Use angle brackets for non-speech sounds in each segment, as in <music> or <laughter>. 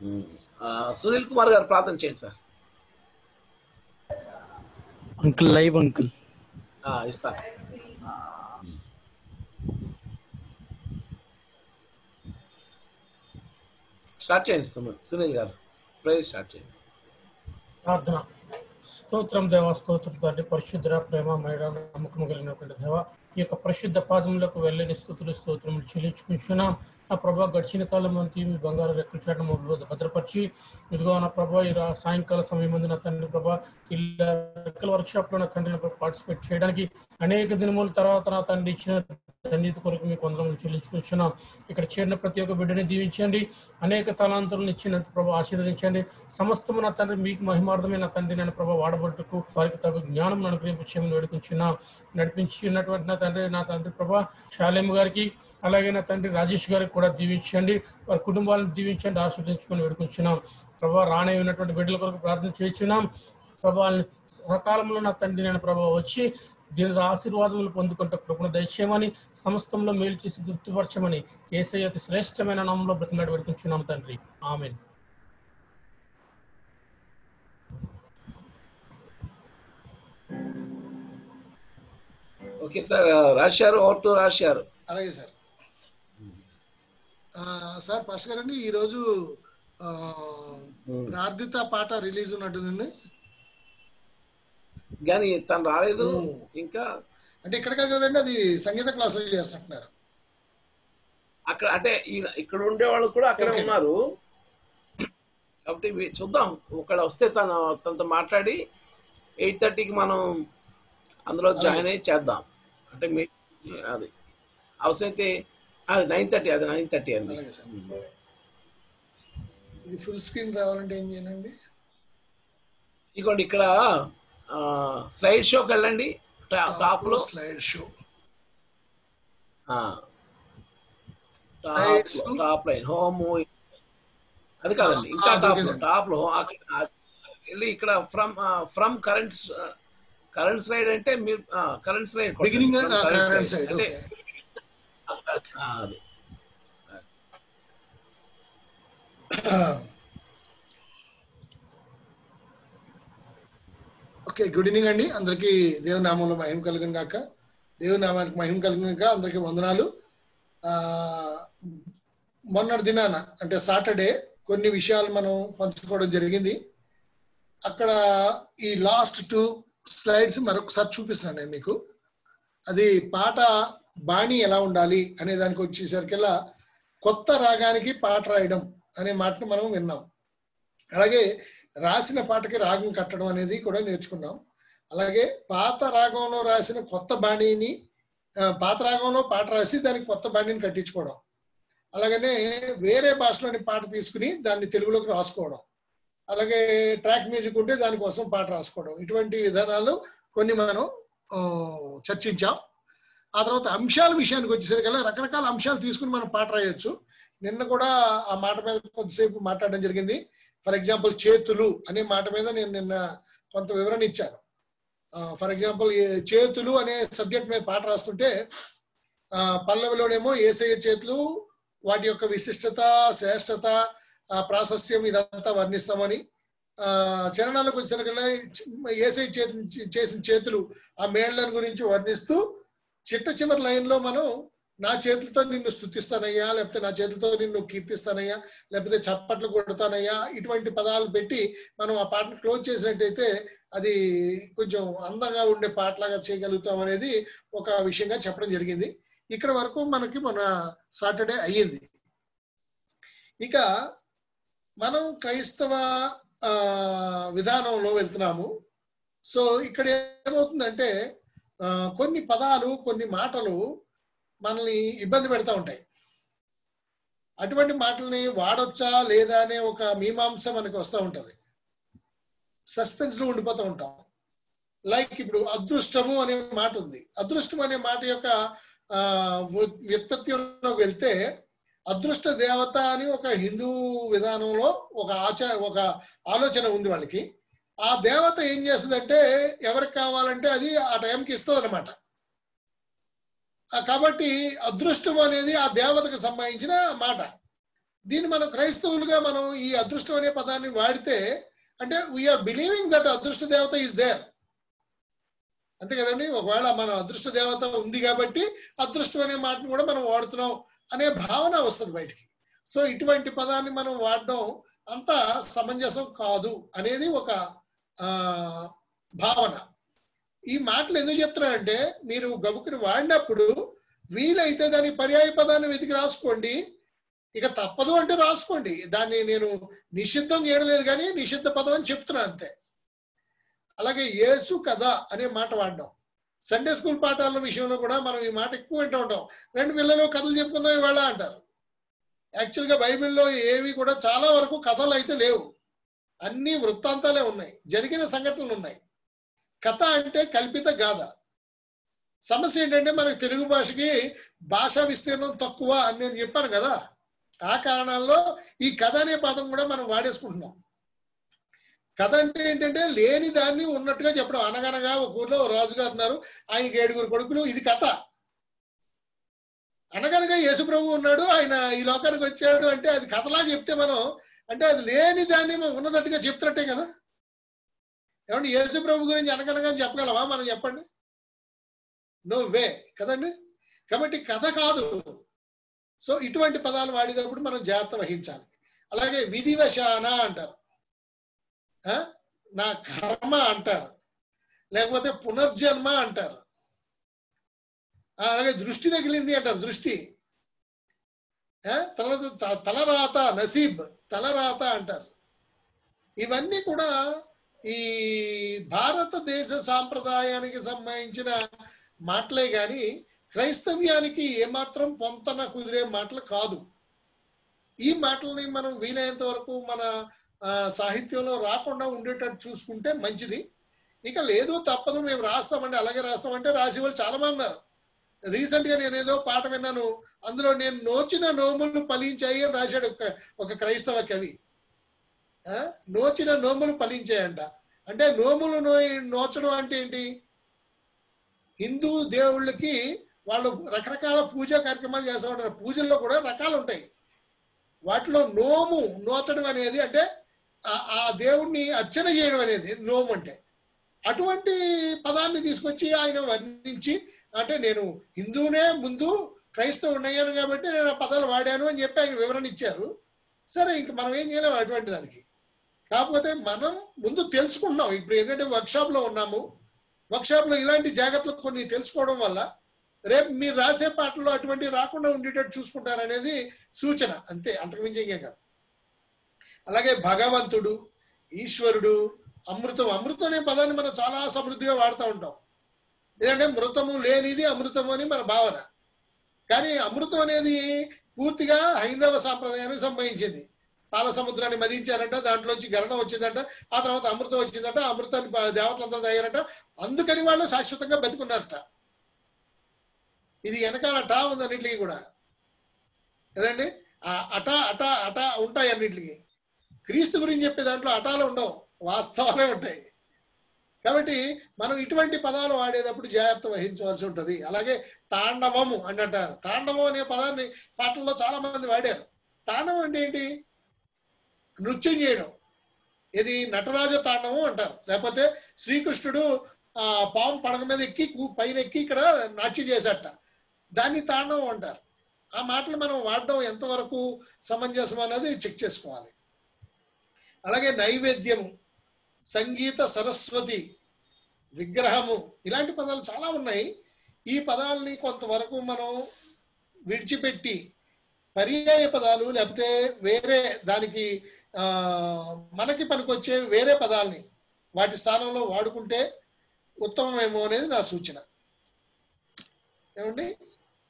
ఉమ్. ఆ, సునీల్ కుమార్ గారు ప్రార్థన చేయండి సార్ అంకుల్ లైవ్ అంకుల్ ఆ, ఇస్తా స్టార్ట్ చేయండి సునీల్ సునీల్ గారు ప్రైజ్ స్టార్ట్ చేయండి ప్రార్థన స్తోత్రం దేవ స్తోత్రం తండ్రి పరిశుద్ధ ప్రేమ మేడ నమ్మకం కలిగినటువంటి దేవ ఈ యొక్క పరిశుద్ధ పాదములకు వెళ్ళని స్థుతులు స్తోత్రములు చెల్లించుకుంటున్నాం. నా ప్రభా గడిచిన కాలం అంతా మీ బంగారు రెక్కలు చేయడం భద్రపరిచి ఇదిగో నా ప్రభా ఈ సాయంకాల సమయం ముందు నా తండ్రి ప్రభా ఇలా రెక్కల వర్క్షాప్లో నా తండ్రి పార్టిసిపేట్ చేయడానికి అనేక దినముల తర్వాత నా తండ్రి ఇచ్చిన ధన్యత కొరకు మీకు వందనములు చెల్లించుకుంటున్నాం ఇక్కడ చేరిన ప్రతి ఒక్క బిడ్డని దీవించండి. అనేక తలాంతరులను ఇచ్చినంత ప్రభావ ఆశీర్వదించండి. సమస్తము నా తండ్రి మీకు మహిమార్థమైన తండ్రి నేను ప్రభావ వాడబట్టుకు వారికి తగు జ్ఞానం అనుగ్రహించమని వేడుకుంటున్నాం నడిపించున్నటువంటి నా తండ్రి నా తండ్రి ప్రభా శాలేం గారికి అలాగే నా తండ్రి రాజేష్ గారికి కూడా దీవించండి. వారి కుటుంబాలను దీవించండి ఆశీర్వదించమని వేడుకుంటున్నాం ప్రభా రానే ఉన్నటువంటి బిడ్డల కొరకు ప్రార్థన చేస్తున్నాం. ప్రభావాన్ని సకాలంలో నా తండ్రి నేను ప్రభావ వచ్చి దీని ఆశీర్వాదములు పొందుకుంటే కృపణ దయచేయమని సమస్తంలో మేలు చేసి తృప్తిపరచమని ఏసై అతి శ్రేష్టమైన నామంలో బ్రతిమలాడి పెడుకుంటున్నాం తండ్రి. ఆమెన్. ఓకే సార్ రాశారు ఓవర్ టు రాశారు. అలాగే సార్. ఆ, సార్ ఫస్ట్ గారండి ఈరోజు ఆ, ప్రార్థిత పాట రిలీజ్ ఉన్నట్టుందండి. కానీ తను రాలేదు. ఇంకా అంటే ఇక్కడ కాదు కదండి అది సంగీత క్లాసులు చేస్తున్నట్టున్నారు అక్కడ అంటే ఇక్కడ ఉండే వాళ్ళు కూడా అక్కడే. ఉన్నారు. కాబట్టి చూద్దాం. ఒకవేళ వస్తే తను తనతో మాట్లాడి ఎయిట్ థర్టీకి మనం అందులో జాయిన్ అయ్యి చేద్దాం. అంటే మీ అది అవసరమైతే అది నైన్ థర్టీ అది నైన్ థర్టీ అండి. ఇది ఫుల్ స్క్రీన్ రావాలంటే ఏం చేయాలండి? ఇదిగోండి ఇక్కడ స్లైడ్ షోకి వెళ్ళండి. టాప్లో స్లైడ్ షో. Top Slides. లో టాప్ లైన్. హోమ్ అది కాదండి. ఇంకా టాప్లో. టాప్లో వెళ్ళి ఇక్కడ from from current current side అంటే మీరు కరెంట్ సైడ్ అంటే అది. ఓకే గుడ్ ఈవినింగ్ అండి అందరికీ దేవుని నామంలో మహిమ కలిగిన గాక. దేవుని నామానికి మహిమ కలిగిన గాక. అందరికీ వందనాలు. మొన్నటి దినాన అంటే సాటర్డే కొన్ని విషయాలు మనం పంచుకోవడం జరిగింది. అక్కడ ఈ లాస్ట్ టూ స్లైడ్స్ మరొకసారి చూపిస్తున్నాను నేను మీకు. అది పాట బాణి ఎలా ఉండాలి అనే దానికి వచ్చేసరికల్లా కొత్త రాగానికి పాట రాయడం అనే మాటను మనం విన్నాం. అలాగే రాసిన పాటకి రాగం కట్టడం అనేది కూడా నేర్చుకున్నాం. అలాగే పాత రాగంలో రాసిన కొత్త బాణీని పాత రాగంలో పాట రాసి దానికి కొత్త బాణీని కట్టించుకోవడం. అలాగనే వేరే భాషలోని పాట తీసుకుని దాన్ని తెలుగులోకి రాసుకోవడం. అలాగే ట్రాక్ మ్యూజిక్ ఉంటే దానికోసం పాట రాసుకోవడం. ఇటువంటి విధానాలు కొన్ని మనం చర్చించాం. ఆ తర్వాత అంశాల విషయానికి వచ్చేసరికల్లా రకరకాల అంశాలు తీసుకుని మనం పాట రాయొచ్చు. నిన్న కూడా ఆ మాట మీద కొద్దిసేపు మాట్లాడడం జరిగింది. ఫర్ ఎగ్జాంపుల్ చేతులు అనే మాట మీద నేను నిన్న కొంత వివరణ ఇచ్చాను. ఫర్ ఎగ్జాంపుల్ చేతులు అనే సబ్జెక్ట్ మీద పాట రాస్తుంటే ఆ, పల్లవిలోనేమో ఏసయ్య చేతులు వాటి యొక్క విశిష్టత శ్రేష్టత ఆ, ప్రాశస్త్యం ఇదంతా వర్ణిస్తామని ఆ చరణాలకు వచ్చినట్లే ఏసై చేసిన చేతులు ఆ మేళ్ళను గురించి వర్ణిస్తూ చిట్ట చివరి లైన్లో మనం నా చేతులతో నిన్ను స్థుతిస్తానయ్యా లేకపోతే నా చేతులతో నిన్ను కీర్తిస్తానయ్యా లేకపోతే చప్పట్లు కొడతానయ్యా ఇటువంటి పదాలు పెట్టి మనం ఆ పాటను క్లోజ్ చేసినట్టయితే అది కొంచెం అందంగా ఉండే పాటలాగా చేయగలుగుతాం అనేది ఒక విషయంగా చెప్పడం జరిగింది. ఇక్కడ వరకు మనకి మన సాటర్డే అయ్యింది. ఇక మనం క్రైస్తవ విధానంలో వెళ్తున్నాము. సో ఇక్కడ ఏమవుతుందంటే కొన్ని పదాలు కొన్ని మాటలు మనల్ని ఇబ్బంది పెడతా ఉంటాయి. అటువంటి మాటల్ని వాడొచ్చా లేదా అనే ఒక మీమాంస మనకి వస్తూ ఉంటుంది. సస్పెన్స్లో ఉండిపోతూ ఉంటాం. లైక్ ఇప్పుడు అదృష్టము అనే మాట ఉంది. అదృష్టం అనే మాట యొక్క వ్యుత్పత్తిలోకి వెళ్తే అదృష్ట దేవత అని ఒక హిందూ విధానంలో ఒక ఆచార ఒక ఆలోచన ఉంది వాళ్ళకి. ఆ దేవత ఏం చేస్తుందంటే ఎవరికి కావాలంటే అది ఆ టైంకి ఇస్తుంది అనమాట కాబట్టి అదృష్టం అనేది ఆ దేవతకు సంబంధించిన మాట. దీన్ని మనం క్రైస్తవులుగా మనం ఈ అదృష్టం అనే పదాన్ని వాడితే అంటే వీఆర్ బిలీవింగ్ దట్ అదృష్ట దేవత ఈజ్ దేర్ అంతే కదండి? ఒకవేళ మన అదృష్ట దేవత ఉంది కాబట్టి అదృష్టం అనే మాటను కూడా మనం వాడుతున్నాం అనే భావన వస్తుంది బయటికి. సో ఇటువంటి పదాన్ని మనం వాడడం అంత సమంజసం కాదు అనేది ఒక భావన. ఈ మాటలు ఎందుకు చెప్తున్నానంటే మీరు గబుకుని వాడినప్పుడు వీలైతే దాని పర్యాయ పదాన్ని వెతికి రాసుకోండి. ఇక తప్పదు అంటే రాసుకోండి. దాన్ని నేను నిషిద్ధం చేయడం లేదు కానీ నిషిద్ధ పదం అని చెప్తున్నా అంతే. అలాగే యేసు కథ అనే మాట వాడడం. సండే స్కూల్ పాఠాల విషయంలో కూడా మనం ఈ మాట ఎక్కువ వింటూ ఉంటాం. రెండు పిల్లలు కథలు చెప్పుకుందాం ఇవాళ అంటారు. యాక్చువల్గా బైబిల్లో ఏవి కూడా చాలా వరకు కథలు అయితే లేవు. అన్ని వృత్తాంతాలే ఉన్నాయి. జరిగిన సంఘటనలు ఉన్నాయి. కథ అంటే కల్పిత గాథ. సమస్య ఏంటంటే మనకి తెలుగు భాషకి భాషా విస్తీర్ణం తక్కువ అని నేను చెప్పాను కదా. ఆ కారణాల్లో ఈ కథ అనే పదం కూడా మనం వాడేసుకుంటున్నాం. కథ అంటే ఏంటంటే లేని దాన్ని ఉన్నట్టుగా చెప్పడం. అనగనగా ఒక ఊర్లో ఓ రాజుగారు ఉన్నారు. ఆయనకి ఏడుగురు కొడుకులు. ఇది కథ. అనగనగా యేసుప్రభు ఉన్నాడు. ఆయన ఈ లోకానికి వచ్చాడు అంటే అది కథలా చెప్తే మనం అంటే అది లేని దాన్ని మనం ఉన్నదట్టుగా చెప్తున్నట్టే కదా. ఏమంటే యేసు ప్రభు గురించి అనగనగా చెప్పగలవా? మనం చెప్పండి. నో వే కదండి? కాబట్టి కథ కాదు. సో ఇటువంటి పదాలు వాడేటప్పుడు మనం జాగ్రత్త వహించాలి. అలాగే విధివశాన అంటారు. ఆ? నా కర్మ అంటారు. లేకపోతే పునర్జన్మ అంటారు. అలాగే దృష్టి తగిలింది అంటారు దృష్టి. తల తలరాత నసీబ్ తలరాత అంటారు. ఇవన్నీ కూడా ఈ భారతదేశ సాంప్రదాయానికి సంబంధించిన మాటలే గాని క్రైస్తవ్యానికి ఏమాత్రం పొంతన కుదిరే మాటలు కాదు. ఈ మాటల్ని మనం వీలైనంత వరకు మన సాహిత్యంలో రాకుండా ఉండేటట్టు చూసుకుంటే మంచిది. ఇక లేదు తప్పదు మేము రాస్తామండి అలాగే రాస్తామంటే రాసి వాళ్ళు చాలా మంది ఉన్నారు. రీసెంట్గా నేను ఏదో పాట విన్నాను అందులో నేను నోచిన నోములు ఫలించాయి అని రాశాడు ఒక క్రైస్తవ కవి. నోచిన నోములు ఫలించాయంట. అంటే నోములు నో నోచడం అంటే ఏంటి? హిందూ దేవుళ్ళకి వాళ్ళు రకరకాల పూజా కార్యక్రమాలు చేస్తూ ఉంటారు. పూజల్లో కూడా రకాలు ఉంటాయి. వాటిలో నోము నోచడం అనేది అంటే ఆ- ఆ దేవుణ్ణి అర్చన చేయడం అనేది నోము అంటే. అటువంటి పదాన్ని తీసుకొచ్చి ఆయన వర్ణించి అంటే నేను హిందూనే ముందు క్రైస్తవు ఉన్నాయని కాబట్టి నేను ఆ పదాలు వాడాను అని చెప్పి ఆయన వివరణ ఇచ్చారు. సరే ఇంక మనం ఏం చేయలేము అటువంటి దానికి కాకపోతే మనం ముందు తెలుసుకుంటున్నాం. ఇప్పుడు ఏంటంటే వర్క్షాప్లో ఉన్నాము వర్క్షాప్లో ఇలాంటి జాగ్రత్తలు కొన్ని తెలుసుకోవడం వల్ల రేపు మీరు రాసే పాటల్లో అటువంటివి రాకుండా ఉండేటట్టు చూసుకుంటారనేది సూచన. అంతే అంతకుమించి ఇంకేం కాదు. అలాగే భగవంతుడు ఈశ్వరుడు అమృతం. అమృతం అనే పదాన్ని మనం చాలా సమృద్ధిగా వాడుతూ ఉంటాం. ఎందుకంటే మృతము లేనిది అమృతం అని మన భావన. కానీ అమృతం అనేది పూర్తిగా హైందవ సాంప్రదాయానికి సంబంధించింది. పాల సముద్రాన్ని మదించారంట దాంట్లోంచి గరణం వచ్చిందంట ఆ తర్వాత అమృతం వచ్చిందంట అమృతాన్ని దేవతలందరూ తాగారంట. అందుకని వాళ్ళు శాశ్వతంగా బతుకున్నారట. ఇది వెనకాల టా ఉంది అన్నిటికీ కూడా. కదండి? ఆ అట అట అట ఉంటాయి అన్నిటికీ. క్రీస్తు గురించి చెప్పే దాంట్లో అటాలు ఉండవు వాస్తవాలే ఉంటాయి. కాబట్టి మనం ఇటువంటి పదాలు వాడేటప్పుడు జాగ్రత్త వహించవలసి ఉంటుంది. అలాగే తాండవము అని అంటారు. తాండవం అనే పదాన్ని పాటల్లో చాలా మంది వాడారు. తాండవం అంటే ఏంటి? నృత్యం చేయడం. ఇది నటరాజ తాండవం అంటారు. లేకపోతే శ్రీకృష్ణుడు ఆ పాము పడక మీద ఎక్కి పైన ఎక్కి ఇక్కడ నాట్యం చేశాట దాన్ని తాండవం అంటారు. ఆ మాటలు మనం వాడడం ఎంతవరకు సమంజసం అనేది చెక్ చేసుకోవాలి. అలాగే నైవేద్యము సంగీత సరస్వతి విగ్రహము ఇలాంటి పదాలు చాలా ఉన్నాయి. ఈ పదాలని కొంతవరకు మనం విడిచిపెట్టి పర్యాయ పదాలు లేకపోతే వేరే దానికి మనకి పనికొచ్చే వేరే పదాలని వాటి స్థానంలో వాడుకుంటే ఉత్తమమేమో అనేది నా సూచన. ఏమండి?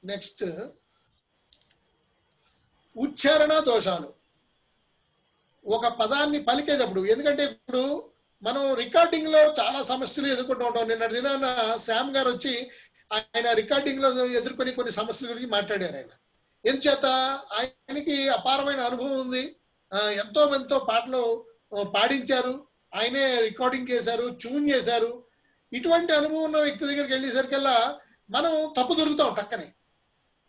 నెక్స్ట్ ఉచ్చారణ దోషాలు. ఒక పదాన్ని పలికేటప్పుడు ఎందుకంటే ఇప్పుడు మనం రికార్డింగ్లో చాలా సమస్యలు ఎదుర్కొంటూ ఉంటాం. నిన్న దినాన శ్యామ్ గారు వచ్చి ఆయన రికార్డింగ్లో ఎదుర్కొని కొన్ని సమస్యల గురించి మాట్లాడారు ఆయన. ఎందుచేత? ఆయనకి అపారమైన అనుభవం ఉంది. ఎంతో మందితో పాటలు పాడించారు. ఆయనే రికార్డింగ్ చేశారు ట్యూన్ చేశారు. ఇటువంటి అనుభవం ఉన్న వ్యక్తి దగ్గరికి వెళ్ళేసరికల్లా మనం తప్పు దొరుకుతాం టక్కనే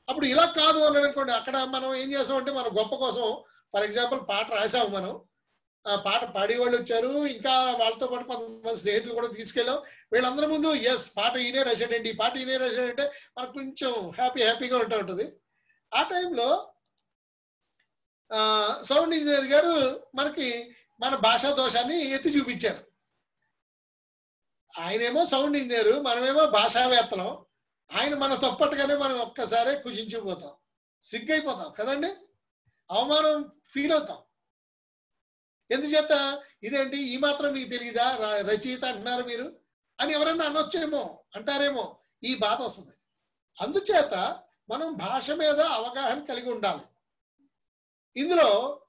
అప్పుడు ఇలా కాదు అన్నాడు అనుకోండి అక్కడ మనం ఏం చేస్తాం అంటే మన గొప్ప కోసం ఫర్ ఎగ్జాంపుల్ పాట రాసాము మనం. ఆ పాట పాడే వాళ్ళు వచ్చారు ఇంకా వాళ్ళతో పాటు కొంతమంది స్నేహితులు కూడా తీసుకెళ్ళాం. వీళ్ళందరి ముందు ఎస్ పాట ఈయనే రాశాడండి ఈ పాట ఈయనే రాశాడంటే మనకు కొంచెం హ్యాపీ హ్యాపీగా ఉంటా ఉంటుంది. ఆ టైంలో సౌండ్ ఇంజనీర్ గారు మనకి మన భాషా దోషాన్ని ఎత్తి చూపించారు. ఆయనేమో సౌండ్ ఇంజనీర్ మనమేమో భాషావేత్తలం. ఆయన మన తప్పట్టుగానే మనం ఒక్కసారి కుషించిపోతాం సిగ్గైపోతాం కదండి? అవమానం ఫీల్ అవుతాం. ఎందుచేత? ఇదేంటి? ఈ మాత్రం మీకు తెలియదా రచయిత అంటున్నారు మీరు? అని ఎవరన్నా అనొచ్చేమో అంటారేమో ఈ బాధ వస్తుంది. అందుచేత మనం భాష మీద అవగాహన కలిగి ఉండాలి. ఇందులో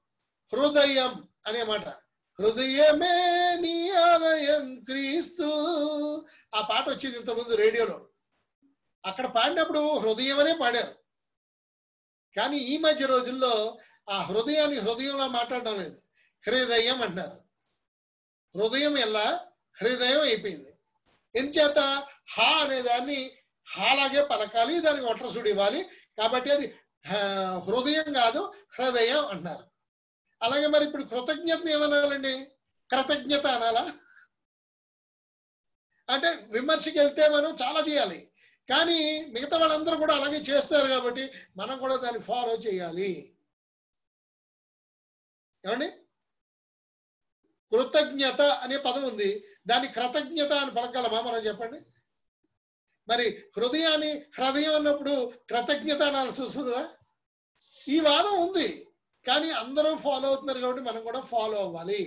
హృదయం అనే మాట. హృదయమే నీ ఆలయం క్రీస్తు. ఆ పాట వచ్చింది ఇంతకుముందు రేడియోలో. అక్కడ పాడినప్పుడు హృదయం అనే పాడారు. కానీ ఈ మధ్య రోజుల్లో ఆ హృదయాన్ని హృదయంలో మాట్లాడడం లేదు. హృదయం అంటున్నారు. హృదయం ఎలా? హృదయం అయిపోయింది. ఎంచేత హా అనే దాన్ని హాలాగే పలకాలి దానికి ఒట్రసుడు ఇవ్వాలి కాబట్టి అది హృదయం కాదు హృదయం అంటున్నారు అలాగే మరి ఇప్పుడు కృతజ్ఞత ఏమనాలండి? కృతజ్ఞత అనాలా? అంటే విమర్శకి వెళ్తే మనం చాలా చేయాలి. కానీ మిగతా వాళ్ళందరూ కూడా అలాగే చేస్తారు కాబట్టి మనం కూడా దాన్ని ఫాలో చేయాలి. ఏమండి? కృతజ్ఞత అనే పదం ఉంది. దాన్ని కృతజ్ఞత అని పలకగలమా? మనం చెప్పండి. మరి హృదయాన్ని హృదయం అన్నప్పుడు కృతజ్ఞత అనాల్సి వస్తుందా? ఈ వాదం ఉంది కానీ అందరూ ఫాలో అవుతున్నారు కాబట్టి మనం కూడా ఫాలో అవ్వాలి.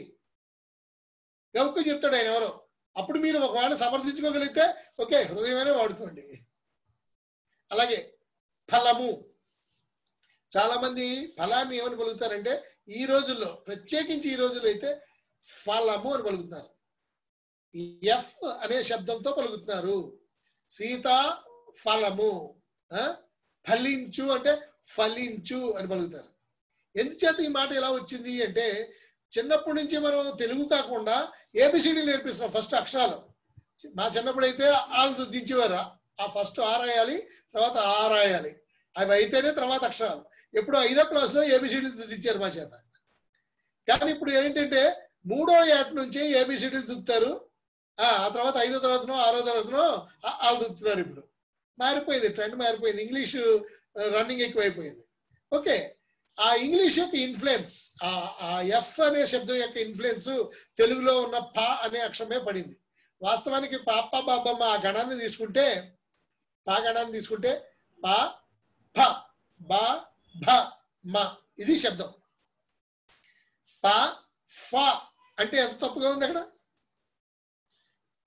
గౌకు చెప్తాడు ఆయన ఎవరో అప్పుడు మీరు ఒకవేళ సమర్థించుకోగలిగితే ఓకే హృదయమైనా వాడుకోండి. అలాగే ఫలము. చాలా మంది ఫలాన్ని ఏమని పలుకుతారంటే ఈ రోజుల్లో ప్రత్యేకించి ఈ రోజుల్లో అయితే ఫలము అని పలుకుతున్నారు ఎఫ్ అనే శబ్దంతో పలుకుతున్నారు. సీతా ఫలము ఆ? ఫలించు అంటే ఫలించు అని పలుకుతారు. ఎందుచేత ఈ మాట ఎలా వచ్చింది అంటే చిన్నప్పటి నుంచి మనం తెలుగు కాకుండా ఏబిసిడి నేర్పిస్తున్నాం ఫస్ట్ అక్షరాలు. మా చిన్నప్పుడు అయితే ఆలు దించేవారు ఆ ఫస్ట్ ఆ రాయాలి తర్వాత ఆ రాయాలి. అవి అయితేనే తర్వాత అక్షరాలు. ఎప్పుడు ఐదో క్లాస్లో ఏబిసిడి దిద్దించారు మా చేత. కానీ ఇప్పుడు ఏంటంటే మూడో ఏట నుంచి ఏబిసిడి దుక్కుతారు ఆ ఆ తర్వాత ఐదో తరగతినో ఆరో తరగతినో ఆలోచిస్తున్నారు ఇప్పుడు. మారిపోయింది ట్రెండ్ మారిపోయింది. ఇంగ్లీష్ రన్నింగ్ uh, ఎక్కువైపోయింది. ఓకే ఆ ఇంగ్లీష్ యొక్క ఇన్ఫ్లుయెన్స్ ఆ ఎఫ్ అనే శబ్దం యొక్క ఇన్ఫ్లుయెన్స్ తెలుగులో ఉన్న ప అనే అక్షరమే పడింది. వాస్తవానికి పాప బాబమ్మ ఆ గణాన్ని తీసుకుంటే పా గణాన్ని తీసుకుంటే పా ప బా భ మ. ఇది శబ్దం. పా ఫ. అంటే ఎంత తప్పుగా ఉంది అక్కడ?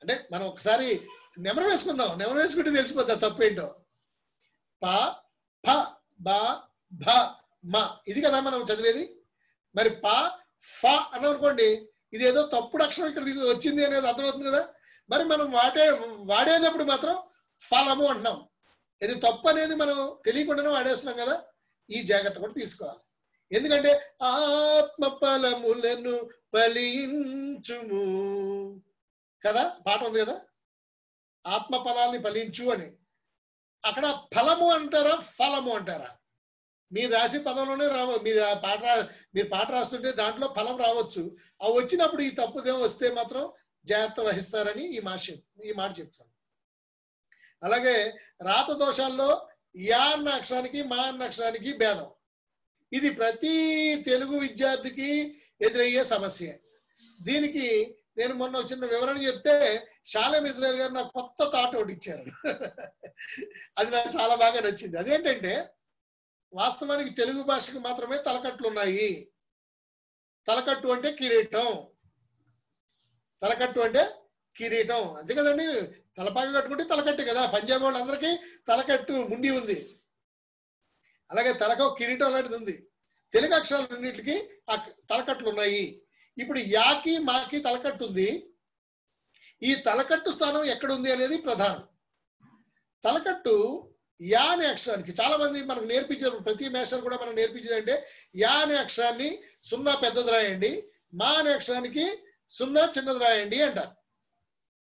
అంటే మనం ఒకసారి నెమరు వేసుకుందాం నెమరు వేసుకుంటే తెలిసిపోద్దా తప్పేంటో ప పా ఫ బా భ మ ఇది కదా మనం చదివేది? మరి ప ఫ అని అనుకోండి ఇది ఏదో తప్పుడు అక్షరం ఇక్కడ వచ్చింది అనేది అర్థమవుతుంది కదా? మరి మనం వాడే వాడేటప్పుడు మాత్రం ఫలము అంటున్నాం. ఇది తప్పు అనేది మనం తెలియకుండానే వాడేస్తున్నాం కదా? ఈ జాగ్రత్త కూడా తీసుకోవాలి. ఎందుకంటే ఆత్మ ఫలములను ఫలించుము. కదా? పాట ఉంది కదా? ఆత్మ ఫలాల్ని ఫలించు అని. అక్కడ ఫలము అంటారా ఫలము అంటారా? మీరు రాసే పదంలోనే రావ మీరు పాట రా- మీరు పాట రాస్తుంటే దాంట్లో ఫలం రావచ్చు. అవి వచ్చినప్పుడు ఈ తప్పుదేం వస్తే మాత్రం జాగ్రత్త వహిస్తారని ఈ మాట చెప్- ఈ మాట చెప్తాను. అలాగే రాత దోషాల్లో యా అన్న అక్షరానికి మా అన్న అక్షరానికి భేదం. ఇది ప్రతి తెలుగు విద్యార్థికి ఎదురయ్యే సమస్య. దీనికి నేను మొన్న చిన్న వివరణ చెప్తే షాలేం ఇజ్రాయల్ గారు నాకు కొత్త థాట్ ఒకటి ఇచ్చారు. అది నాకు చాలా బాగా నచ్చింది. అదేంటంటే వాస్తవానికి తెలుగు భాషకు మాత్రమే తలకట్లు ఉన్నాయి. తలకట్టు అంటే కిరీటం. తలకట్టు అంటే కిరీటం. అంతే కదండి? తలపాగా కట్టుకుంటే తలకట్టు కదా. పంజాబీ వాళ్ళందరికీ తలకట్టు ముండి ఉంది. అలాగే తలకు కిరీటం లాంటిది ఉంది. తెలుగు అక్షరాలన్నిటికీ ఆ తలకట్లు ఉన్నాయి. ఇప్పుడు యాకి మాకి తలకట్టు ఉంది. ఈ తలకట్టు స్థానం ఎక్కడ ఉంది అనేది ప్రధానం. తలకట్టు యా అనే అక్షరానికి చాలా మంది మనకు నేర్పించారు. ప్రతి మేషర్ కూడా మనం నేర్పించేది అంటే యా అనే అక్షరాన్ని సున్నా పెద్దది రాయండి మా అనే అక్షరానికి సున్నా చిన్నది రాయండి అంటారు.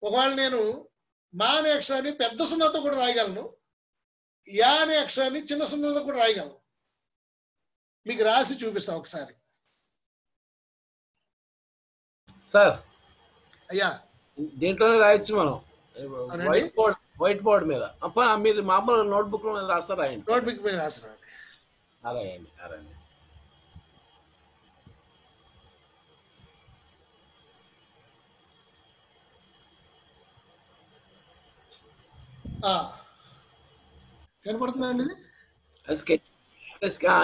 ఒకవేళ నేను మా అనే అక్షరాన్ని పెద్ద సున్నాతో కూడా రాయగలను యా అనే అక్షరాన్ని చిన్న సున్నాతో కూడా రాయగలను. మీకు రాసి చూపిస్తాం ఒకసారి. సార్ అయ్యా. దీంట్లోనే రాయొచ్చు మనం. వైట్ బోర్డ్ వైట్ బోర్డ్ మీద. అప్ప మీరు మామూలు నోట్బుక్ మీద రాస్తారు రాయండి నోట్బుక్ మీద రాయండి ఆ. రాయండి కనపడుతుందండి ఇది?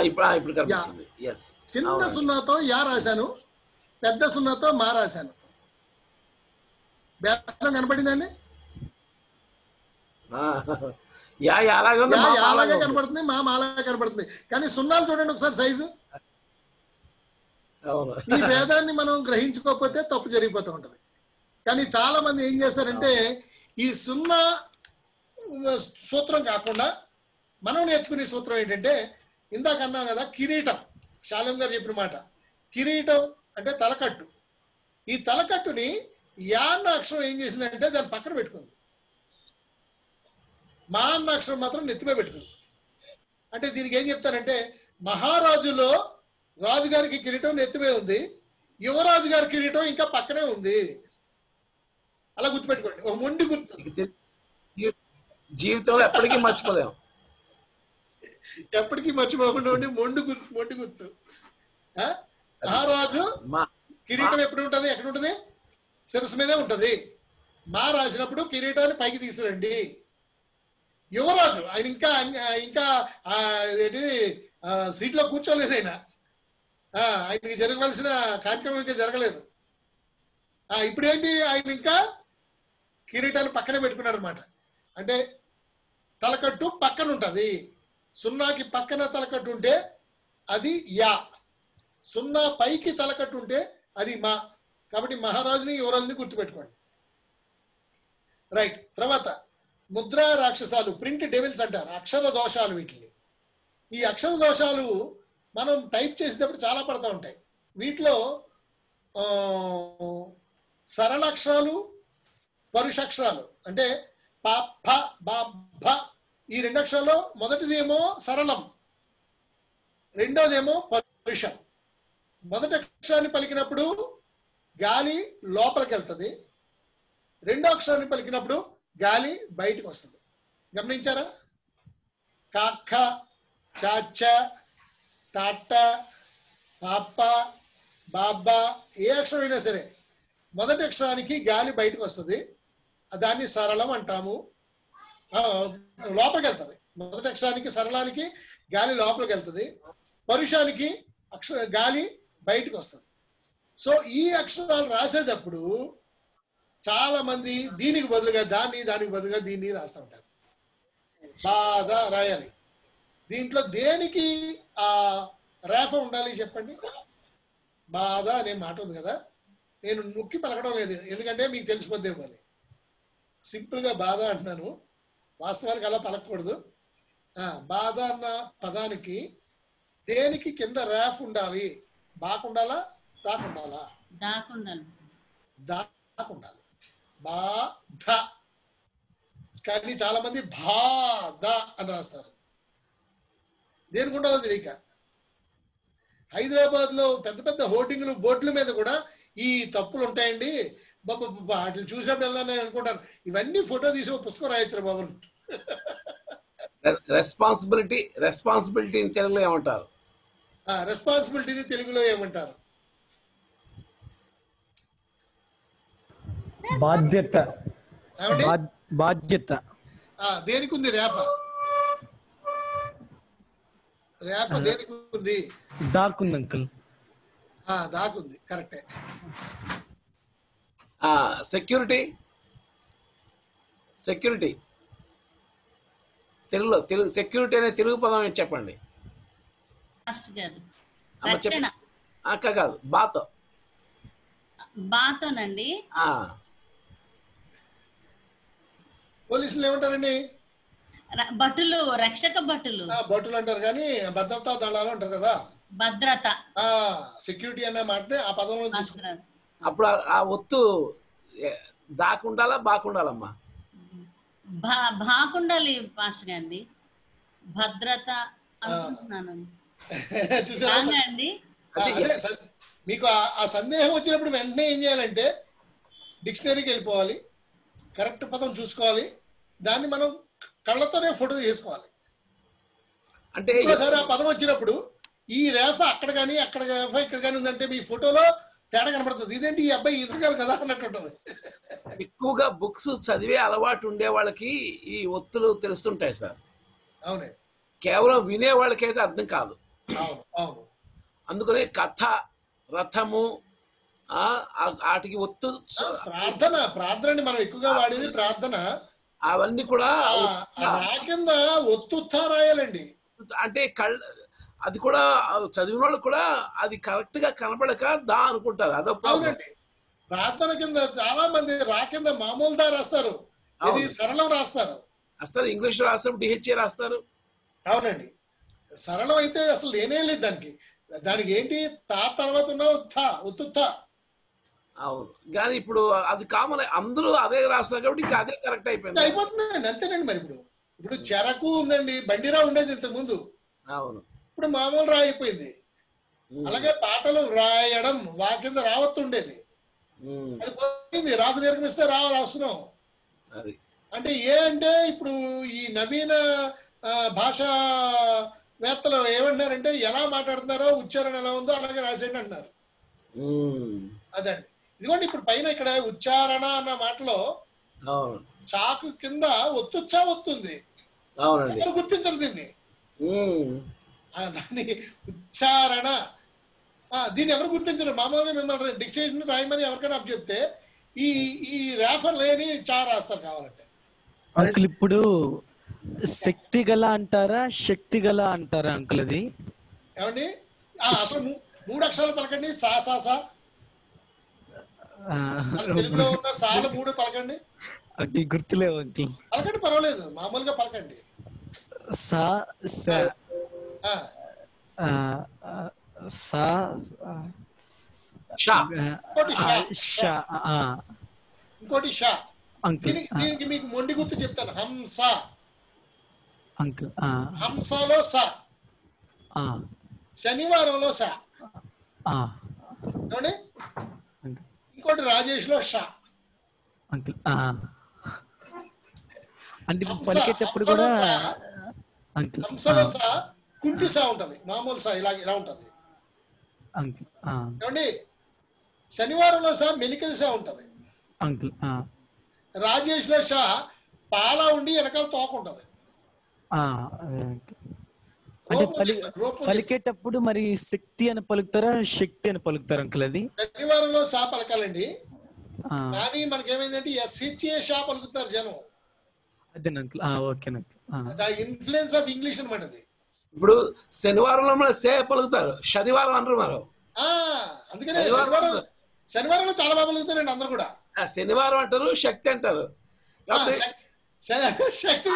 ఇప్పుడు ఇప్పుడు కనిపిస్తుంది ఎస్ చిన్న సున్నాతో యా రాశాను. పెద్ద సున్నాతో మా రాశాను భేదం కనపడిందండి అలాగే. కనపడుతుంది మా అలాగే కనపడుతుంది కానీ సున్నాలు చూడండి ఒకసారి సైజు. ఈ భేదాన్ని మనం గ్రహించుకోకపోతే తప్పు జరిగిపోతూ ఉంటది. కానీ చాలా మంది ఏం చేస్తారంటే ఈ సున్నా సూత్రం కాకుండా మనం నేర్చుకునే సూత్రం ఏంటంటే ఇందాక అన్నాం కదా కిరీటం. శాలం గారు చెప్పిన మాట. కిరీటం అంటే తలకట్టు. ఈ తలకట్టుని యా అన్న అక్షరం ఏం చేసిందంటే దాని పక్కన పెట్టుకుంది. మా అన్న అక్షరం మాత్రం నెత్తిమే పెట్టుకుంది. అంటే దీనికి ఏం చెప్తారంటే మహారాజులో రాజుగారికి కిరీటం నెత్తిమే ఉంది యువరాజు గారి కిరీటం ఇంకా పక్కనే ఉంది. అలా గుర్తుపెట్టుకోండి. ఒక మొండి గుర్తు. జీవితంలో ఎప్పటికీ మర్చిపోలేము ఎప్పటికీ మర్చిపోకుండా ఉండి మొండి గుర్తు మొండి గుర్తు. ఆ? మా కిరీటం ఎప్పుడు ఉంటది ఎక్కడ ఉంటది శిరస్సు మీదే ఉంటది. మా రాసినప్పుడు కిరీటాన్ని పైకి తీసుకురండి. యువరాజు ఆయన ఇంకా ఇంకా ఏంటి ఆ, సీట్లో కూర్చోలేదు ఆయన. ఆ, ఆయనకి జరగవలసిన కార్యక్రమం ఇంకా జరగలేదు. ఆ, ఇప్పుడేంటి? ఆయన ఇంకా కిరీటాన్ని పక్కనే పెట్టుకున్నారు అనమాట అంటే తలకట్టు పక్కన ఉంటది సున్నాకి పక్కన తలకట్టు ఉంటే అది యా. సున్నా పైకి తలకట్టు ఉంటే అది మా కాబట్టి మహారాజుని యువరాజుని గుర్తుపెట్టుకోండి. రైట్ తర్వాత ముద్రా రాక్షసాలు ప్రింట్ డెవిల్స్ అంటారు అక్షర దోషాలు వీటిని. ఈ అక్షర దోషాలు మనం టైప్ చేసేటప్పుడు చాలా పడతా ఉంటాయి. వీటిలో సరళ అక్షరాలు పరుషాక్షరాలు అంటే ప ఫ బ భ ఈ రెండు అక్షరాల్లో మొదటిదేమో సరళం రెండోదేమో పరుషం. మొదటి అక్షరాన్ని పలికినప్పుడు గాలి లోపలికి వెళ్తుంది రెండో అక్షరాన్ని పలికినప్పుడు గాలి బయటకు వస్తుంది గమనించారా కాక్క చాచ టాట పాప బాబా ఏ అక్షరం అయినా సరే మొదటి అక్షరానికి గాలి బయటకు వస్తుంది దాన్ని సరళం అంటాము. లోపలికి వెళ్తుంది మొదటి అక్షరానికి సరళానికి గాలి లోపలికి వెళ్తుంది పరుషానికి అక్షర గాలి బయటకు వస్తుంది సో ఈ అక్షరాలు రాసేటప్పుడు చాలా మంది దీనికి బదులుగా దాన్ని దానికి బదులుగా దీన్ని రాస్తూ ఉంటారు. బాధ రాయాలి. దీంట్లో దేనికి ఆ రేఫ ఉండాలి చెప్పండి? బాధ అనే మాట ఉంది కదా. నేను నొక్కి పలకడం లేదు. ఎందుకంటే మీకు తెలిసిపోద్ది ఇవ్వాలి. సింపుల్గా బాధ అంటున్నాను. వాస్తవానికి అలా పలకూడదు బాధ అన్న పదానికి దేనికి కింద ర్యాఫ్ ఉండాలి? బాకుండాలా దాకుండాలా? దాకుండాలి. దాకుండాలి. బాధ కానీ చాలా మంది బాధ అని రాస్తారు. దేనికి ఉండాలో తెలియక. హైదరాబాద్లో పెద్ద పెద్ద హోర్డింగ్లు బోర్డుల మీద కూడా ఈ తప్పులు ఉంటాయండి బాబా వాటిని చూసినప్పుడు వెళ్దాం నేను అనుకుంటాను ఇవన్నీ ఫోటో తీసి ఒక పుస్తకం రాయొచ్చు బాబు. రెస్పాన్సిబిలిటీ రెస్పాన్సిబిలిటీ తెలుగులో ఏమంటారు రెస్పాన్సిబిలిటీని తెలుగులో ఏమంటారు? బాధ్యత. బాధ్యత. ఆ, దేనికి ఉంది రేప? రేప దేనికి ఉంది దాకుంది అంకుల్ ఆ, దాకుంది కరెక్టే. సెక్యూరిటీ? సెక్యూరిటీ. తెలుగులో తెలుగు సెక్యూరిటీ అనే తెలుగు పదం ఏంటి చెప్పండి? మాస్టర్ గారు అక్క కాదు బాతో. బాతోనండి. ఆ, పోలీసులు ఏమంటారండి? భటులు రక్షక భటులు. ఆ, భటులు అంటారు కానీ భద్రతా దళాలు అంటారు కదా. భద్రత. ఆ సెక్యూరిటీ అనే మాటనే ఆ పదంలో అప్పుడు ఆ- ఒత్తు దాకుండాలా బాకుండాలమ్మా? భా బాగుండాలి మాస్టర్ గాండి భద్రత అనుకుంటున్నాను <laughs> చూసారా? అదే మీకు ఆ- సందేహం వచ్చినప్పుడు వెంటనే ఏం చేయాలంటే డిక్షనరీకి వెళ్ళిపోవాలి. కరెక్ట్ పదం చూసుకోవాలి. దాన్ని మనం కళ్ళతోనే ఫోటో చేసుకోవాలి. అంటే ఇంకోసారి ఆ పదం వచ్చినప్పుడు ఈ రేఫ అక్కడ కానీ అక్కడ రేఫ ఇక్కడ కానీ ఉందంటే మీ ఫోటోలో తేడా కనబడుతుంది. ఇదేంటి ఈ అబ్బాయి ఎదురుగాలి కదా అన్నట్టు ఉంటుంది. ఎక్కువగా బుక్స్ చదివే అలవాటు ఉండే వాళ్ళకి ఈ ఒత్తులు తెలుస్తుంటాయి సార్. అవునండి. కేవలం వినే వాళ్ళకైతే అర్థం కాదు. అందుకనే కథ రథము వాటికి ఒత్తు ప్రార్థన ప్రార్థన మనం ఎక్కువగా వాడేది ప్రార్థన. అవన్నీ కూడా కింద ఒత్తుత్తా రాయాలండి అంటే కళ్ళ అది కూడా చదివిన వాళ్ళు కూడా అది కరెక్ట్గా కనపడక దా అనుకుంటారు. అదో ప్రాబ్లం. అవునండి. ప్రార్థన కింద చాలా మంది రా కింద మామూలుదా రాస్తారు. ఇది అవును. సరళం రాస్తారు. అసలు ఇంగ్లీష్ రాస్తారు డిహెచ్ఏ రాస్తారు. అవునండి. సరళం అయితే అసలు లేనే లేదు దానికి. దానికి ఏంటి? తా తర్వాత ఉన్న థా అవును. కానీ ఇప్పుడు అది కామన్ అందరూ అదే రాస్తున్నారు కాబట్టి ఇంకా అదే కరెక్ట్ అయిపోయింది. అయిపోతుందండి అంతేనండి మరి ఇప్పుడు. ఇప్పుడు చెరకు ఉందండి బండిరా ఉండేది ఇంతకు ముందు అవును. ఇప్పుడు మామూలు రా అయిపోయింది. అలాగే పాటలు రాయడం వా కింద రావత్తు ఉండేది. ఉమ్, అది పోయింది. రాకు దీర్ఘమిస్తే రా రాస్తున్నాం. అది. అంటే ఏ అంటే ఇప్పుడు ఈ నవీన భాషా వేత్తలు ఏమంటున్నారంటే ఎలా మాట్లాడుతున్నారో ఉచ్చారణ ఎలా ఉందో అలాగే రాసేయండి అంటున్నారు అదండి. ఇదిగోండి ఇప్పుడు పైన ఇక్కడ ఉచ్చారణ అన్న మాటలో చాకు కింద ఒత్తుచ్చా వస్తుంది అవునండి. ఎవరు గుర్తించరు దీన్ని? దాన్ని ఉచ్చారణ. ఆ, దీన్ని ఎవరు గుర్తించరు? మామూలుగా మిమ్మల్ని డిక్షనరీ రాయమని ఎవరికైనా అప్ చెప్తే ఈ ఈ రేఫర్ లేని చా రాస్తారు కావాలంటే. ఇప్పుడు శక్తి గల అంటారా శక్తి గల అంటారా అంకుల్ అది? ఏమండి? ఆ, అసలు మూడు అక్షరాలు పలకండి. సా సా సా. తెలుగులో ఉన్న సాలు మూడు పలకండి. అంకుల్ గుర్తులేవు అంకుల్. పలకండి పర్వాలేదు. మామూలుగా పలకండి. సా స. ఆ, ఆ, ఆ, సా ఆ, షా. ఇంకోటి షా. ఇంకోటి షా. దీనికి మీకు మొండి గుర్తు చెప్తాను. హంస. అంకుల్ హంసలో స. శనివారంలో స. ఇంకోటి రాజేష్లో షా. అంకుల్. అంటే పలికేటప్పుడు కూడా అంకుల్ హంసలో స కుంటి సా ఉంటది. మామూలు సా ఇలా ఇలా ఉంటది. అంకుల్ ఏమండి? శనివారంలో సా మెలికల్ సా ఉంటది. అంకుల్ రాజేష్లో షా పాల ఉండి వెనకాల తోక ఉంటది. అంటే పలి పలికేటప్పుడు మరి శక్తి అని పలుకుతారా శక్తి అని పలుకుతారా అంకుల్ అది? శనివారంలో షా పలకాలండి. కానీ మనకేమైందంటే ఎస్హెచ్ఏ షా పలుకుతారు జనం. అదే uncle? Okay uncle. Influence of English అనమాట అది. ఇప్పుడు శనివారంలో మన సే పలుకుతారు శనివారం అంటారు మనం ఆ అందుకనే శనివారం శనివారం శనివారంలో చాలా బాగా పలుకుతారండి అందరు కూడా. ఆ, శనివారం అంటారు శక్తి అంటారు. శక్తి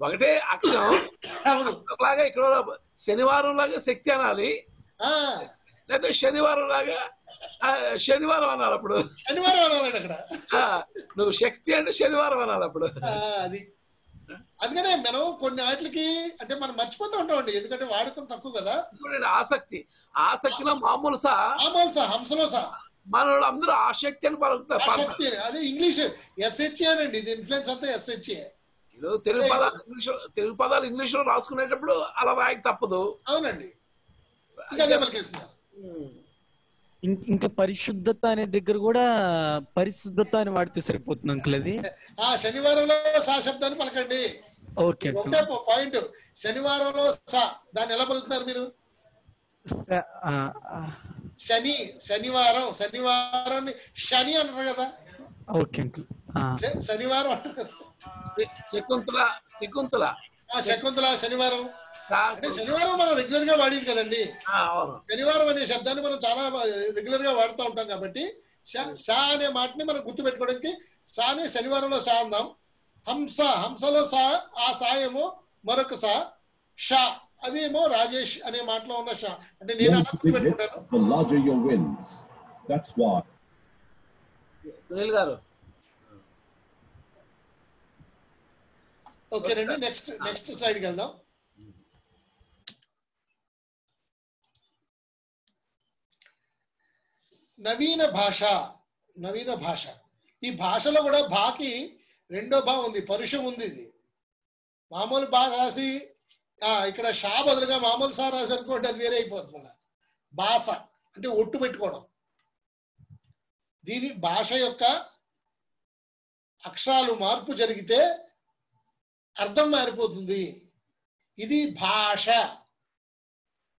ఒకటే అక్షరం. లాగా ఇక్కడ శనివారం లాగా శక్తి అనాలి. ఆ, లేకపోతే శనివారం లాగా శనివారం అనాలి అప్పుడు. శనివారం అనాలండి అక్కడ. నువ్వు శక్తి అంటే శనివారం అనాలి అప్పుడు. అది. అందుకనే మనం కొన్ని వాటికి అంటే మనం మర్చిపోతూ ఉంటామండి ఎందుకంటే వాడుకం తక్కువ కదా. చూడండి ఆసక్తి. ఆసక్తిలో మామూలు సా. మామూలు సా హంసలో సా. మన అందరూ ఆసక్తి అని పలుకుతారు. అదే ఇంగ్లీష్. ఎస్హెచ్ఏ అనండి ఇది ఇన్ఫ్లుయెన్స్ అంతా ఎస్హెచ్ఏ తెలుగు పదాలు ఇంగ్లీష్ తెలుగు పదాలు ఇంగ్లీష్లో రాసుకునేటప్పుడు అలా రాయక తప్పదు. అవునండి. ఇంకా పరిశుద్ధత అనే దగ్గర కూడా పరిశుద్ధత అని వాడితే సరిపోతుంది అంకుల్ అది? ఆ శనివారంలో సా శబ్దాన్ని పలకండి. ఓకే ఒకటే పాయింట్. శనివారంలో సా దాన్ని ఎలా పలుకుతున్నారు మీరు? స- ఆ, ఆ, శని శనివారం శనివారాన్ని శని అంటారు కదా? Okay uncle. శనివారం అంటారు కదా? శకుంతల శకుంతల. ఆ శకుంతల శనివారం. శనివారం మనం రెగ్యులర్గా వాడేది కదండి. ఆ, అవును. శనివారం అనే శబ్దాన్ని మనం చాలా రెగ్యులర్గా వాడుతూ ఉంటాం కాబట్టి షా అనే మాటని మనం గుర్తు పెట్టుకోవడానికి సానే శనివారంలో సా అందాం హంస హంసలో సా ఆ సాయేమో మరొక సా షా అదేమో రాజేష్ అనే మాటలో ఉన్న షా అంటే నేను గుర్తు పెట్టుకుంటాను. సునీల్ గారు ఓకేనండి నెక్స్ట్ నెక్స్ట్ స్లైడ్కి వెళ్దాం. నవీన భాష నవీన భాష. ఈ భాషలో కూడా బాకి రెండో భావం ఉంది పరుషం ఉంది ఇది. మామూలు బా రాసి ఆ, ఇక్కడ షా బదులుగా మామూలు సా రాసి అనుకోండి అది వేరే అయిపోతుంది భాష అంటే ఒట్టు పెట్టుకోవడం. దీని భాష యొక్క అక్షరాలు మార్పు జరిగితే అర్థం మారిపోతుంది. ఇది భాష.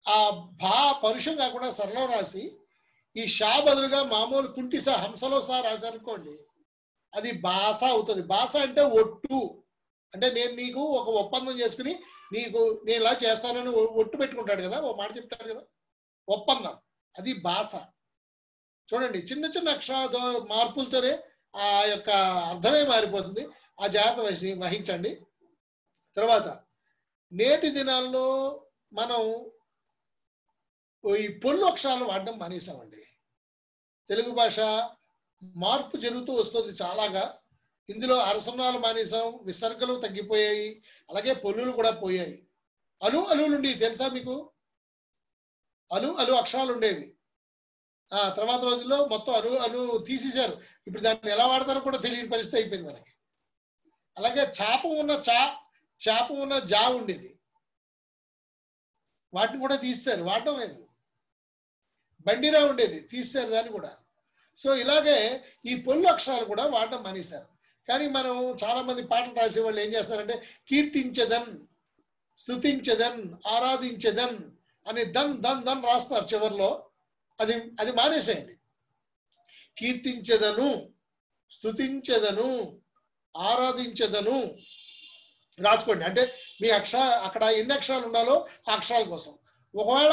ఆ భా పరుషం కాకుండా సరళం రాసి ఈ షా బదులుగా మామూలు కుంటి సా హంసలో సా రాశారనుకోండి అది భాష అవుతుంది. భాష అంటే ఒట్టు. అంటే నేను నీకు ఒక ఒప్పందం చేసుకుని నీకు నేను ఇలా చేస్తానని ఒట్టు పెట్టుకుంటాడు కదా ఓ మాట చెప్తాడు కదా. ఒప్పందం. అది భాష చూడండి చిన్న చిన్న అక్షరాలతో మార్పులతోనే ఆ యొక్క అర్థమే మారిపోతుంది. ఆ జాగ్రత్త వహించి వహించండి. తర్వాత నేటి దినాల్లో మనం ఈ పొల్లు అక్షరాలు వాడడం మానేసామండి తెలుగు భాష మార్పు జరుగుతూ వస్తుంది చాలాగా. ఇందులో అరసనాలు మానేసాం విసర్గలు తగ్గిపోయాయి అలాగే పొల్లులు కూడా పోయాయి. అలు అలులు ఉండేవి తెలుసా మీకు? అలు అలు అక్షరాలు ఉండేవి. ఆ తర్వాత రోజుల్లో మొత్తం అను అను తీసేశారు. ఇప్పుడు దాన్ని ఎలా వాడతారో కూడా తెలియని పరిస్థితి అయిపోయింది మనకి. అలాగే చాపం ఉన్న చా చేప ఉన్న జా ఉండేది. వాటిని కూడా తీస్తారు వాడటం లేదు. బండిరా ఉండేది తీస్తారు దాన్ని కూడా. సో ఇలాగే ఈ పొల్లు అక్షరాలు కూడా వాడటం మానేశారు. కానీ మనం చాలా మంది పాటలు రాసే వాళ్ళు ఏం చేస్తారంటే కీర్తించదన్ స్థుతించదన్ ఆరాధించదన్ అని దన్ దన్ దన్ రాస్తారు చివర్లో. అది అది మానేసేయండి. కీర్తించదను స్థుతించదను ఆరాధించదను రాసుకోండి. అంటే మీ అక్షర అక్కడ ఎన్ని అక్షరాలు ఉండాలో ఆ అక్షరాల కోసం. ఒకవేళ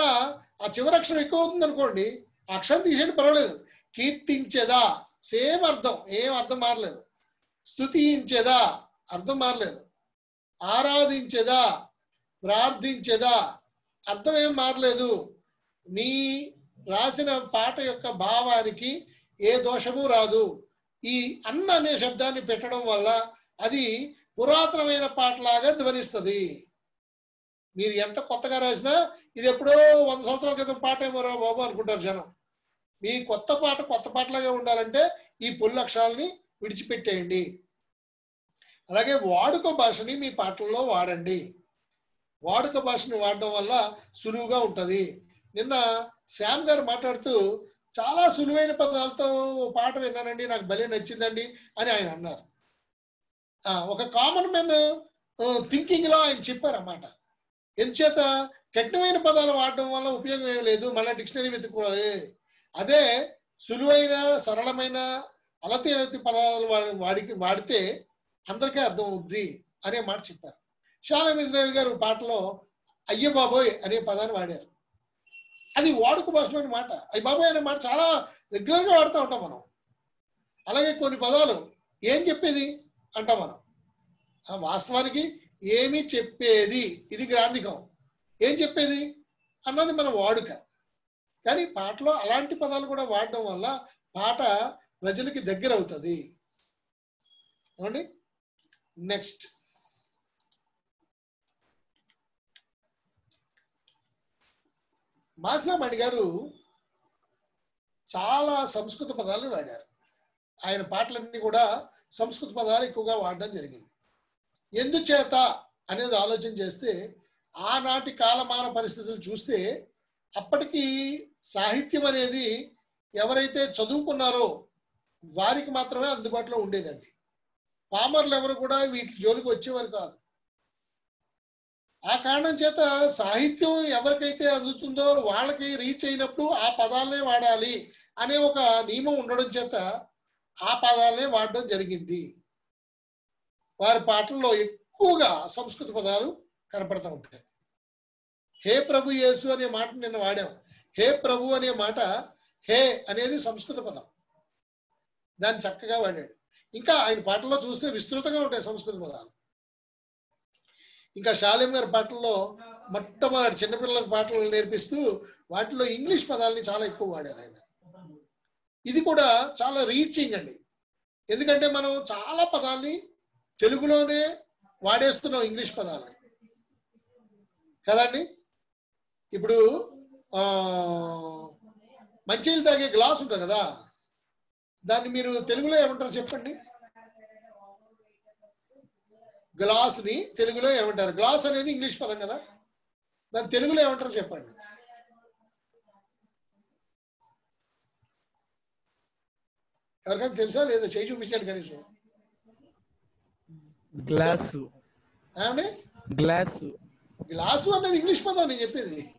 ఆ చివరి అక్షరం ఎక్కువ అవుతుంది అనుకోండి అక్షరం తీసేయండి పర్వాలేదు. కీర్తించేదా? సేమ్ అర్థం. ఏం అర్థం మారలేదు. స్తుతించేదా? అర్థం మారలేదు. ఆరాధించేదా? ప్రార్థించేదా? అర్థం ఏం మారలేదు. మీ రాసిన పాట యొక్క భావానికి ఏ దోషము రాదు. ఈ అన్న అనే శబ్దాన్ని పెట్టడం వల్ల అది పురాతనమైన పాటలాగా ధ్వనిస్తుంది. మీరు ఎంత కొత్తగా రాసినా ఇది ఎప్పుడో వంద సంవత్సరాల క్రితం పాట ఏమో బాబు అనుకుంటారు జనం. మీ కొత్త పాట కొత్త పాటలాగా ఉండాలంటే ఈ పొల్లు అక్షరాలని విడిచిపెట్టేయండి. అలాగే వాడుక భాషని మీ పాటల్లో వాడండి. వాడుక భాషని వాడడం వల్ల సులువుగా ఉంటుంది. నిన్న శ్యామ్ గారు మాట్లాడుతూ చాలా సులువైన పదాలతో ఓ పాట విన్నానండి నాకు భలే నచ్చిందండి అని ఆయన అన్నారు. ఒక కామన్ మెన్ థింకింగ్లో ఆయన చెప్పారు అన్నమాట ఎంచేత కఠినమైన పదాలు వాడడం వల్ల ఉపయోగం ఏం లేదు మళ్ళీ డిక్షనరీ వెతుక్కోవాలి. అదే సులువైన సరళమైన అలతి అలతి పదాలు వాడికి వాడితే అందరికీ అర్థం అవుద్ది అనే మాట చెప్పారు. షాలం ఇజ్రాయల్ గారు పాటలో అయ్య బాబోయ్ అనే పదాన్ని వాడారు. అది వాడుక భాషలోని మాట. అయ్య బాబోయ్ అనే మాట చాలా రెగ్యులర్గా వాడుతూ ఉంటాం మనం. అలాగే కొన్ని పదాలు ఏం చెప్పేది? అంటాం మనం వాస్తవానికి ఏమి చెప్పేది? ఇది గ్రాంధికం. ఏం చెప్పేది? అన్నది మన వాడుక. కానీ పాటలో అలాంటి పదాలు కూడా వాడడం వల్ల పాట ప్రజలకి దగ్గర అవుతుంది. ఏమండి? నెక్స్ట్ మాసిరామణి గారు చాలా సంస్కృత పదాలు వాడారు ఆయన పాటలన్నీ కూడా సంస్కృత పదాలు ఎక్కువగా వాడడం జరిగింది. ఎందుచేత అనేది ఆలోచన చేస్తే ఆనాటి కాలమాన పరిస్థితులు చూస్తే అప్పటికి సాహిత్యం అనేది ఎవరైతే చదువుకున్నారో వారికి మాత్రమే అందుబాటులో ఉండేదండి. పామర్లు ఎవరు కూడా వీటి జోలికి వచ్చేవారు కాదు. ఆ కారణం చేత సాహిత్యం ఎవరికైతే అందుతుందో వాళ్ళకి రీచ్ అయినప్పుడు ఆ పదాలనే వాడాలి అనే ఒక నియమం ఉండడం చేత ఆ పదాలనే వాడడం జరిగింది. వారి పాటల్లో ఎక్కువగా సంస్కృత పదాలు కనపడతా ఉంటాయి. హే ప్రభు యేసు అనే మాట నిన్న వాడాం. హే ప్రభు అనే మాట హే అనేది సంస్కృత పదం. దాన్ని చక్కగా వాడాడు. ఇంకా ఆయన పాటల్లో చూస్తే విస్తృతంగా ఉంటాయి సంస్కృత పదాలు. ఇంకా శాలేం గారి పాటల్లో మొట్టమొదటి చిన్నపిల్లల పాటలు నేర్పిస్తూ వాటిలో ఇంగ్లీష్ పదాలని చాలా ఎక్కువ వాడారు ఆయన. ఇది కూడా చాలా రీచింగ్ అండి. ఎందుకంటే మనం చాలా పదాల్ని తెలుగులోనే వాడేస్తున్నాం ఇంగ్లీష్ పదాలని. కదండి? ఇప్పుడు మంచినీళ్ళు తాగే గ్లాస్ ఉంటుంది కదా? దాన్ని మీరు తెలుగులో ఏమంటారు చెప్పండి? గ్లాస్ని తెలుగులో ఏమంటారు? గ్లాస్ అనేది ఇంగ్లీష్ పదం కదా? దాన్ని తెలుగులో ఏమంటారు చెప్పండి? ఎవరికైనా తెలుసా లేదా? చేయి చూపించాడు కనీసం. గ్లాసు. ఏమండి? గ్లాసు. గ్లాసు అనేది ఇంగ్లీష్ పదం నేను చెప్పేది.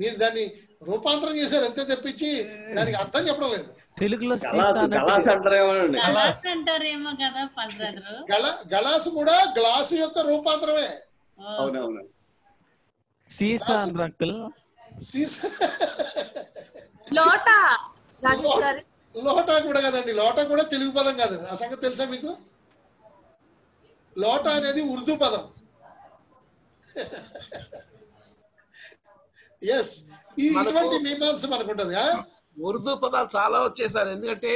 మీరు దాన్ని రూపాంతరం చేశారు అంతే తెప్పించి దానికి అర్థం చెప్పడం లేదు. తెలుగులో సీసా గలాస్ అన్నట్టు గలాస్ అంటారేమోనండి కలాస్ అంటారేమో కదా పల్ బ్రదరు గల గలాసు కూడా గ్లాసు యొక్క రూపాంతరమే. అవునవును. సీసా అనరు అంకుల్. సీసా. లోటా రాజేష్ గారు. లోటా కూడా కదండి లోటా కూడా తెలుగు పదం కాదు. ఆ సంగతి తెలుసా మీకు? లోటా అనేది ఉర్దూ పదం. ఎస్ ఇటువంటి మీమాంస మనకు ఉంటుంది ఆ? ఉర్దూ పదాలు చాలా వచ్చేసారు. ఎందుకంటే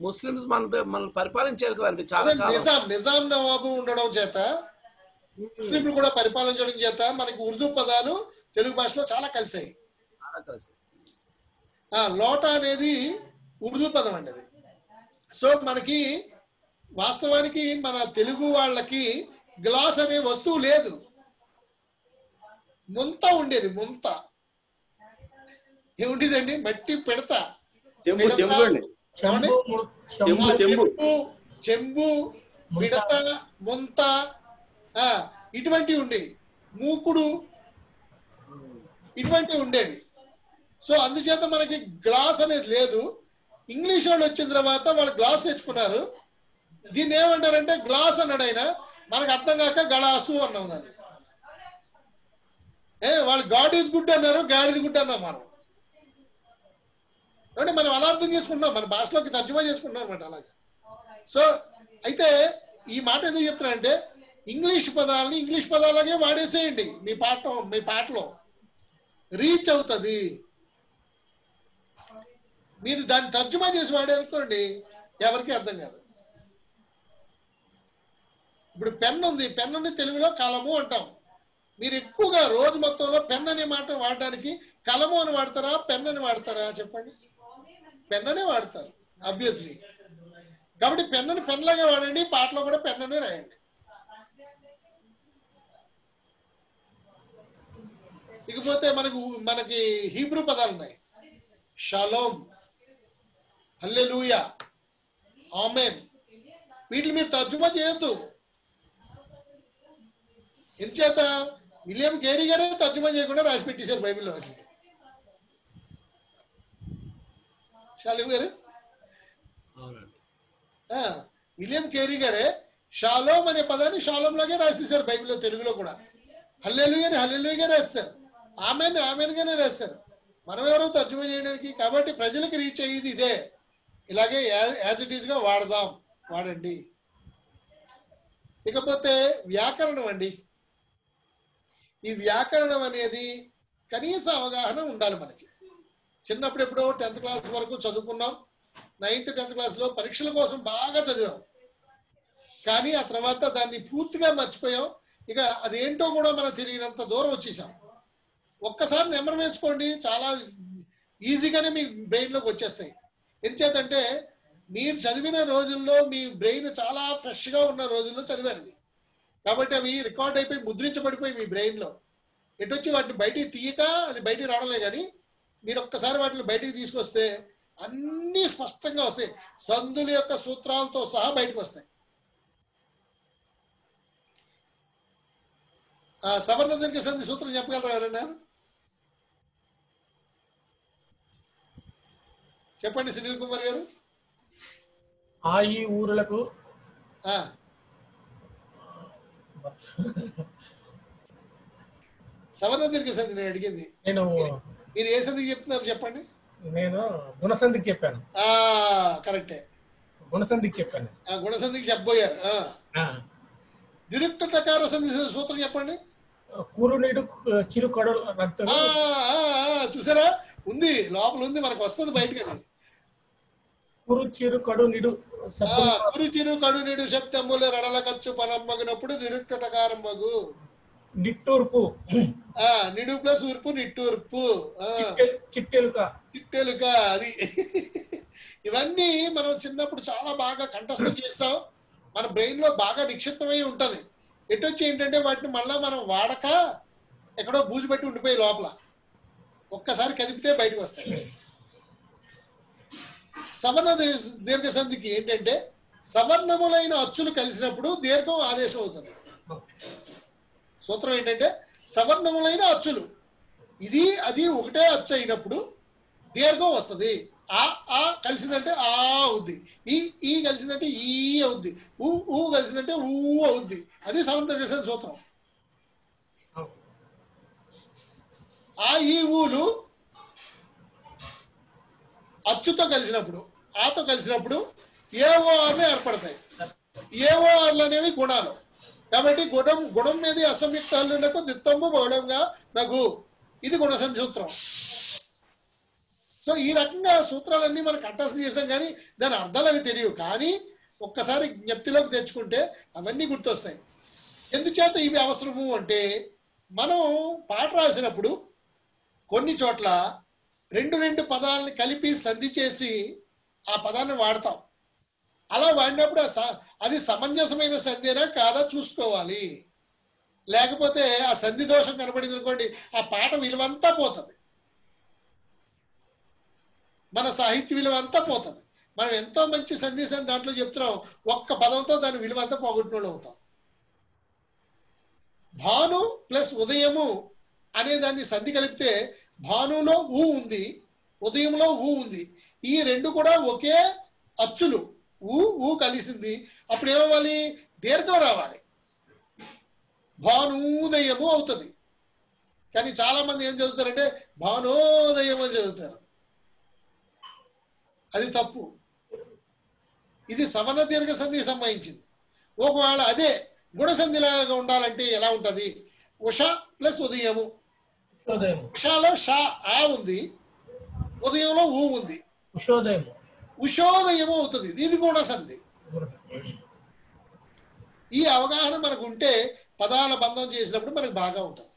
ముస్లిమ్స్ మన మనల్ని పరిపాలించారు కదండి చాలా నిజాం నిజాం నవాబు ఉండడం చేత ముస్లింలు కూడా పరిపాలించడం చేత మనకి ఉర్దూ పదాలు తెలుగు భాషలో చాలా కలిసాయి. లోటా అనేది ఉర్దూ పదం అండి అది. సో మనకి వాస్తవానికి మన తెలుగు వాళ్ళకి గ్లాస్ అనే వస్తువు లేదు. ముంత ఉండేది ముంత. ఏముండేదండి మట్టి పెడతా. చెంబు మిడత ముంత. ఆ ఇటువంటివి ఉండేవి. మూకుడు. ఇటువంటివి ఉండేవి. సో అందుచేత మనకి గ్లాస్ అనేది లేదు. ఇంగ్లీష్ వాళ్ళు వచ్చిన తర్వాత వాళ్ళు గ్లాస్ తెచ్చుకున్నారు. దీన్ని ఏమంటారంటే గ్లాస్ అన్నాడు ఆయన. మనకు అర్థం కాక గళాసు అన్నాం దాన్ని. ఏ వాళ్ళు గాడ్ ఈజ్ గుడ్ అన్నారు గాడ్ ఈజ్ గుడ్ అన్నాం మనం. అంటే మనం అలా అర్థం చేసుకుంటున్నాం. మన భాషలోకి తర్జుమా చేసుకుంటున్నాం అనమాట అలాగే. సో అయితే ఈ మాట ఎందుకు చెప్తున్నా అంటే ఇంగ్లీష్ పదాలని ఇంగ్లీష్ పదాలనే వాడేసేయండి. మీ పాఠం మీ పాటలో. రీచ్ అవుతుంది. మీరు దాన్ని తర్జుమా చేసి వాడారనుకోండి ఎవరికి అర్థం కాదు. ఇప్పుడు పెన్ ఉంది పెన్నుని తెలుగులో కలము అంటాం. మీరు ఎక్కువగా రోజు మొత్తంలో పెన్ అనే మాట వాడడానికి కలము అని వాడతారా పెన్ అని వాడతారా చెప్పండి. పెన్ అనే వాడతారు అబ్వియస్లీ కాబట్టి పెన్నుని పెన్లాగా వాడండి పాటలో కూడా పెన్ననే రాయండి. ఇకపోతే మనకు మనకి హీబ్రూ పదాలు ఉన్నాయి. షలోమ్. హల్లెలూయా ఆమెన్ వీటిని మీరు తర్జుమా చేయొద్దు. ఎంచేత విలియం గేరీ గారే తర్జుమా చేయకుండా రాసి పెట్టేశారు బైబిల్లో వాటిని షాలిం గారు? అవునండి విలియం కేరీ గారే షాలోమ్ అనే పదాన్ని షాలోమ్ లాగే రాసేసారు బైబిల్లో తెలుగులో కూడా. హల్లెలుయని హల్లెలూయగా రాస్తారు ఆమెన్ ఆమెన్గానే రాస్తారు మనం ఎవరో తర్జుమా చేయడానికి కాబట్టి ప్రజలకు రీచ్ అయ్యేది ఇదే. ఇలాగే యాజ్ ఇట్ ఈస్గా వాడదాం వాడండి. ఇకపోతే వ్యాకరణం అండి. ఈ వ్యాకరణం అనేది కనీస అవగాహన ఉండాలి మనకి. చిన్నప్పుడు ఎప్పుడో టెన్త్ క్లాస్ వరకు చదువుకున్నాం. నైన్త్ టెన్త్ క్లాస్లో పరీక్షల కోసం బాగా చదివాం. కానీ ఆ తర్వాత దాన్ని పూర్తిగా మర్చిపోయాం. ఇక అదేంటో కూడా మనకు తెలియనంత దూరం వచ్చేసాం. ఒక్కసారి నెంబర్ వేసుకోండి. చాలా ఈజీగానే మీ బ్రెయిన్లోకి వచ్చేస్తాయి. ఎంచేతంటే మీరు చదివిన రోజుల్లో మీ బ్రెయిన్ చాలా ఫ్రెష్గా ఉన్న రోజుల్లో చదివారు కాబట్టి అవి రికార్డ్ అయిపోయి ముద్రించబడిపోయి మీ బ్రెయిన్లో ఎటొచ్చి వాటిని బయటికి తీయక అది బయటికి రావడంలే కానీ మీరు ఒక్కసారి వాటిని బయటికి తీసుకొస్తే అన్ని స్పష్టంగా వస్తాయి. సందుల యొక్క సూత్రాలతో సహా బయటకు వస్తాయి. సవర్ణ దీర్ఘ సంధి సూత్రం చెప్పగలరా ఎవరైనా? చెప్పండి సునీల్ కుమార్ గారు. ఆ ఈ ఊరులకు ఆ, సవర్ణ దీర్ఘ సంధి నేను అడిగింది. నేను మీరు ఏ సంధికి చెప్తున్నారు చెప్పండి. నేను గుణసంధికి చెప్పాను. ఆ కరెక్టే. గుణసంధికి చెప్పాను. ఆ గుణసంధికి చెప్పబోయారు. ఆ. ఆ, దిరుక్త టకార సంధి సూత్రం చెప్పండి. కూరు నీడు చిరు కడలు ఆ, చూసారా? ఉంది. లోపల ఉంది. మనకు వస్తుంది బయటకు అది కూరు చిరు కడు నిడు శబ్దములు రడల ఖర్చు టకారం మగు నిట్టూర్పు. ఆ నిడు ప్లస్ ఊర్పు నిట్టూర్పు. చిట్టెలుక. చిట్టెలుక అది. ఇవన్నీ మనం చిన్నప్పుడు చాలా బాగా కంఠస్థం చేస్తాం. మన బ్రెయిన్లో బాగా నిక్షిప్తమై ఉంటది. ఎటొచ్చి ఏంటంటే వాటిని మళ్ళా మనం వాడక ఎక్కడో బూజు పెట్టి ఉండిపోయి లోపల. ఒక్కసారి కదిపితే బయటకు వస్తాయి. సవర్ణ దీర్ఘ సంధికి ఏంటంటే సవర్ణములైన అచ్చులు కలిసినప్పుడు దీర్ఘం ఆదేశం అవుతుంది. సూత్రం ఏంటంటే సవర్ణములైన అచ్చులు. ఇది అది ఒకటే అచ్చు అయినప్పుడు దీర్ఘం వస్తుంది. ఆ ఆ కలిసిందంటే ఆ అవుద్ది. ఈ ఈ కలిసిందంటే ఈ అవుద్ది. ఊ ఊ కలిసిందంటే ఊ అవుద్ది. అది చేసిన సూత్రం. ఆ ఈ ఊలు అచ్చుతో కలిసినప్పుడు ఆతో కలిసినప్పుడు ఏఓఆర్లు ఏర్పడతాయి. ఏఓఆర్లు అనేవి గుణాలు. కాబట్టి గుణం గుణం మీద అసంయుక్త హల్లులకు దిత్తంబు బహుళంగా నగు. ఇది గుణసంధి సూత్రం. సో ఈ రకంగా సూత్రాలన్నీ మనం కంఠస్థం చేసాం కానీ దాని అర్థాలు అవి తెలియవు. కానీ ఒక్కసారి జ్ఞప్తిలోకి తెచ్చుకుంటే అవన్నీ గుర్తొస్తాయి. ఎందుచేత ఇవి అవసరము అంటే మనం పాట రాసినప్పుడు కొన్ని చోట్ల రెండు రెండు పదాలని కలిపి సంధి చేసి ఆ పదాన్ని వాడతాం. అలా వాడినప్పుడు స- అది సమంజసమైన సంధినా కాదా చూసుకోవాలి. లేకపోతే ఆ సంధి దోషం కనబడింది అనుకోండి ఆ పాట విలువంతా పోతుంది. మన సాహిత్య విలువ అంతా పోతుంది. మనం ఎంతో మంచి సందేశం దాంట్లో చెప్తున్నాం ఒక్క పదంతో దాని విలువ అంతా పోగొట్టినోళ్ళు అవుతాం. భాను ప్లస్ ఉదయము అనే దాన్ని సంధి కలిపితే భానులో ఊ ఉంది ఉదయంలో ఊ ఉంది. ఈ రెండు కూడా ఒకే అచ్చులు. ఊ ఊ కలిసింది. అప్పుడు ఏమవ్వాలి? దీర్ఘం రావాలి. భానోదయము అవుతుంది. కానీ చాలా మంది ఏం చదువుతారంటే భానోదయం అని చదువుతారు. అది తప్పు. ఇది సవర్ణ దీర్ఘ సంధికి సంబంధించింది. ఒకవేళ అదే గుణ సంధిలాగా ఉండాలంటే ఎలా ఉంటది? ఉష ప్లస్ ఉదయము. ఉషాలో షా ఆ ఉంది ఉదయంలో ఊ ఉంది. ఉషోదయం. ఉషోదయము అవుతుంది. ఇది గుణ సంధి. ఈ అవగాహన మనకు ఉంటే పదాల బంధం చేసినప్పుడు మనకు బాగా ఉంటుంది.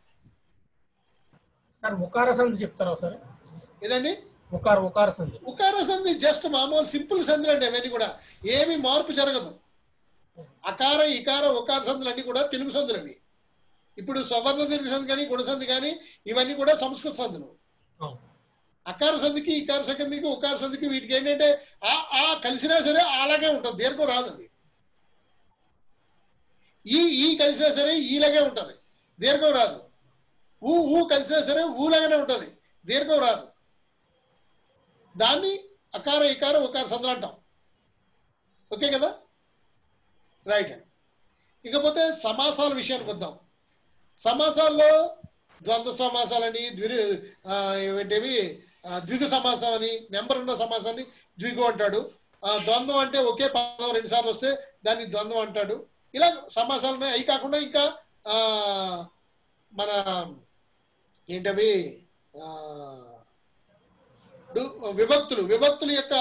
సార్ ఉకార సంధి చెప్తారా ఒకసారి? ఇదండి ఉకార ఉకార సంధి. ఉకార సంధి జస్ట్ మామూలు సింపుల్ సంధులు అండి అవన్నీ కూడా. ఏమి మార్పు జరగదు. అకార ఇకార ఉకార సంధులు అన్ని కూడా తెలుగు సంధులు అవి ఇప్పుడు సవర్ణ దీర్ఘ సంధి కానీ గుణ సంధి కానీ ఇవన్నీ కూడా సంస్కృత సంధులు. అకార సంధికి ఇకార సంధికి ఉకార సంధికి వీటికి ఏంటంటే ఆ ఆ కలిసినా సరే అలాగే ఉంటుంది దీర్ఘం రాదు అది. ఈ ఈ కలిసినా సరే ఈలాగే ఉంటది దీర్ఘం రాదు. ఊ ఊ కలిసినా సరే ఊలాగానే ఉంటది దీర్ఘం రాదు. దాన్ని అకార ఇకార ఉకార సందులు అంటాం. ఓకే కదా? రైట్. ఇకపోతే సమాసాల విషయానికి వద్దాం. సమాసాల్లో ద్వంద్వ సమాసాలని ద్వి ఆ, ఏమిటేవి? సమాసం అని నెంబర్ ఉన్న సమాసాన్ని ద్విగు అంటాడు. ఆ, ద్వంద్వం అంటే ఒకే పదం రెండు సార్లు వస్తే దాన్ని ద్వంద్వం అంటాడు. ఇలా సమాసాలు అవి కాకుండా ఇంకా మన ఏంటవి? విభక్తులు. విభక్తుల యొక్క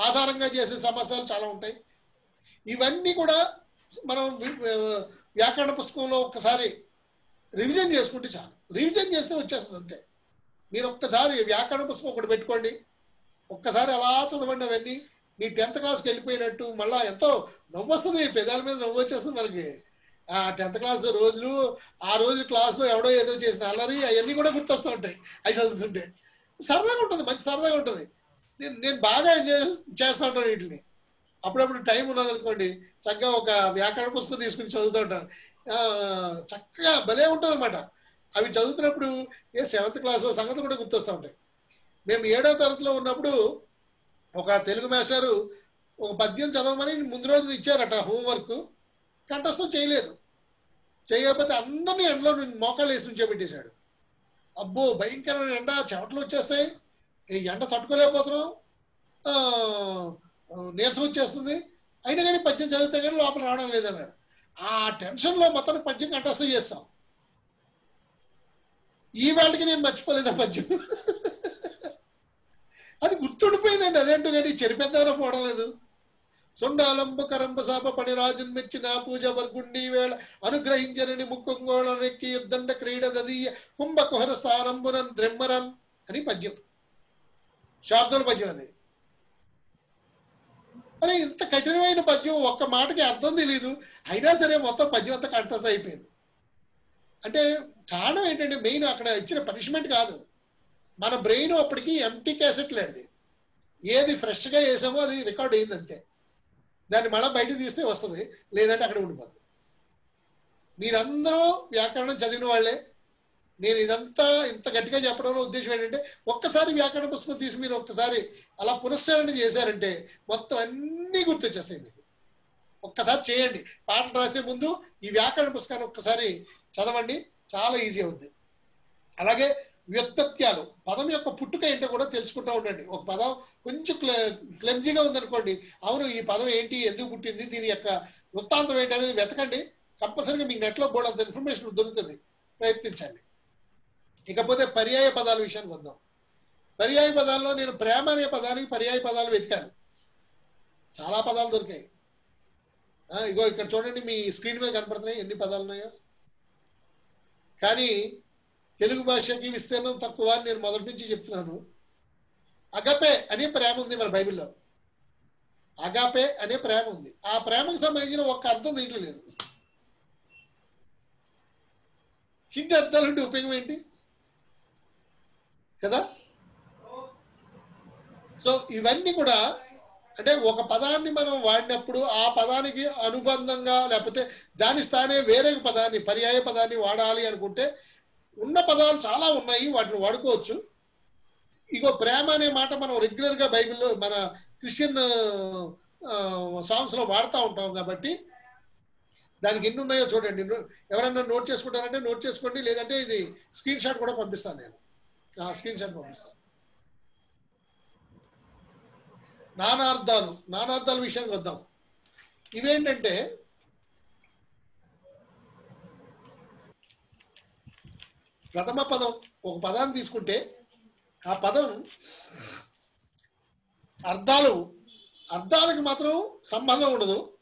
ఆధారంగా చేసే సమాసాలు చాలా ఉంటాయి. ఇవన్నీ కూడా మనం వ్యాకరణ పుస్తకంలో ఒక్కసారి రివిజన్ చేసుకుంటే చాలు. రివిజన్ చేస్తే వచ్చేస్తుంది అంతే. మీరు ఒక్కసారి వ్యాకరణ పుస్తకం ఒకటి పెట్టుకోండి. ఒక్కసారి అలా చదవండి అవన్నీ. మీ టెన్త్ క్లాస్కి వెళ్ళిపోయినట్టు మళ్ళీ ఎంతో నవ్వు వస్తుంది పెదాల మీద నవ్వు వచ్చేస్తుంది మనకి. ఆ టెన్త్ క్లాస్ రోజులు ఆ రోజు క్లాస్లో ఎవడో ఏదో చేసిన అల్లరి అవన్నీ కూడా గుర్తొస్తూ ఉంటాయి. అవి చదువుతుంటే సరదాగా ఉంటుంది. మంచి సరదాగా ఉంటుంది. నేను నేను బాగా ఎంజాయ్ చేస్తూ ఉంటాను వీటిని. అప్పుడప్పుడు టైం ఉన్నది అనుకోండి చక్కగా ఒక వ్యాకరణ పుస్తకం తీసుకుని చదువుతూ ఉంటాను. చక్కగా భలే ఉంటుంది అనమాట అవి చదువుతున్నప్పుడు ఏ సెవెంత్ క్లాస్ సంగతి కూడా గుర్తొస్తూ ఉంటాయి. మేము ఏడో తరగతిలో ఉన్నప్పుడు ఒక తెలుగు మాస్టారు ఒక పద్యం చదవమని ముందు రోజు ఇచ్చారట హోంవర్క్ కంఠస్థం చేయలేదు. చేయకపోతే అందరినీ ఎండలో మోకాళ్ళు వేసి ఉంచోబెట్టేశాడు అబ్బో భయంకరమైన ఎండ చెమటలు వచ్చేస్తాయి. ఈ ఎండ తట్టుకోలేకపోతున్నాం. నీరసం వచ్చేస్తుంది. అయినా కానీ పద్యం చదివితే కానీ లోపల రావడం లేదన్నాడు. ఆ టెన్షన్లో మొత్తం పద్యం కంఠస్థం చేస్తాం. ఈ వాళ్ళకి నేను మర్చిపోలేదు ఆ పద్యం అది గుర్తుండిపోయిందండి అదేంటో కానీ చెరిపేద్దామని పోవడం లేదు. సుండాలంబు కరంబ సాప పణిరాజున్ మెచ్చి మెచ్చిన పూజ వర్గుండి వేళ అనుగ్రహించనని ముక్కొంగోళనెక్కి యుద్ధండ క్రీడ దదీయ కుంభకుహర స్థానంబునన్ ద్రెమ్మరన్ అని పద్యం శార్దుల పద్యం అది. అరే ఇంత కఠినమైన పద్యం ఒక్క మాటకి అర్థం తెలియదు అయినా సరే మొత్తం పద్యం అంతా కంఠత అయిపోయింది. అంటే కారణం ఏంటంటే మెయిన్ అక్కడ ఇచ్చిన పనిష్మెంట్ కాదు. మన బ్రెయిన్ అప్పటికి ఎంటీ క్యాసెట్ లేనిది. ఏది ఫ్రెష్గా వేసామో అది రికార్డ్ అయింది అంతే. దాన్ని మళ్ళీ బయటకు తీస్తే వస్తుంది. లేదంటే అక్కడ ఉండిపోతుంది. మీరందరూ వ్యాకరణం చదివిన వాళ్ళే. నేను ఇదంతా ఇంత గట్టిగా చెప్పడంలో ఉద్దేశం ఏంటంటే ఒక్కసారి వ్యాకరణ పుస్తకం తీసి మీరు ఒక్కసారి అలా పునశ్చరణ చేశారంటే మొత్తం అన్నీ గుర్తొచ్చేస్తాయి మీకు. ఒక్కసారి చేయండి. పాటలు రాసే ముందు ఈ వ్యాకరణ పుస్తకాన్ని ఒక్కసారి చదవండి. చాలా ఈజీ అవుద్ది. అలాగే వ్యుత్పత్యాలు. పదం యొక్క పుట్టుక ఏంటో కూడా తెలుసుకుంటూ ఉండండి. ఒక పదం కొంచెం క్లెమ్జీగా ఉందనుకోండి అవును ఈ పదం ఏంటి ఎందుకు పుట్టింది దీని యొక్క వృత్తాంతం ఏంటి అనేది వెతకండి. కంపల్సరీగా మీకు నెట్లో బోర్డు అంత ఇన్ఫర్మేషన్ దొరుకుతుంది. ప్రయత్నించండి. ఇకపోతే పర్యాయ పదాల విషయానికి వద్దాం. పర్యాయ పదాల్లో నేను ప్రేమ అనే పదానికి పర్యాయ పదాలు వెతికాను. చాలా పదాలు దొరికాయి. ఇగో ఇక్కడ చూడండి మీ స్క్రీన్ మీద కనపడుతున్నాయి. ఎన్ని పదాలు ఉన్నాయో. కానీ తెలుగు భాషకి విస్తీర్ణం తక్కువ అని నేను మొదటి నుంచి చెప్తున్నాను. అగపే అనే ప్రేమ ఉంది మన బైబిల్లో. అగాపే అనే ప్రేమ ఉంది. ఆ ప్రేమకు సంబంధించిన ఒక్క అర్థం దీంట్లో లేదు. కింద అర్థాలు ఉంటే ఉపయోగం ఏంటి? కదా? సో ఇవన్నీ కూడా అంటే ఒక పదాన్ని మనం వాడినప్పుడు ఆ పదానికి అనుబంధంగా లేకపోతే దాని స్థానే వేరే పదాన్ని పర్యాయ పదాన్ని వాడాలి అనుకుంటే ఉన్న పదాలు చాలా ఉన్నాయి వాటిని వాడుకోవచ్చు. ఇగో ప్రేమ అనే మాట మనం రెగ్యులర్గా బైబిల్లో మన క్రిస్టియన్ సాంగ్స్లో వాడుతూ ఉంటాం కాబట్టి దానికి ఎన్ని ఉన్నాయో చూడండి. నో- ఎవరైనా నోట్ చేసుకుంటారంటే నోట్ చేసుకోండి లేదంటే ఇది స్క్రీన్ షాట్ కూడా పంపిస్తాను నేను. స్క్రీన్ షాట్ పంపిస్తాను నానార్థాలు నానార్థాల విషయానికి వద్దాం. ఇవేంటంటే ప్రథమ పదం ఒక పదాన్ని తీసుకుంటే ఆ పదం అర్థాలు అర్థాలకు మాత్రం సంబంధం ఉండదు.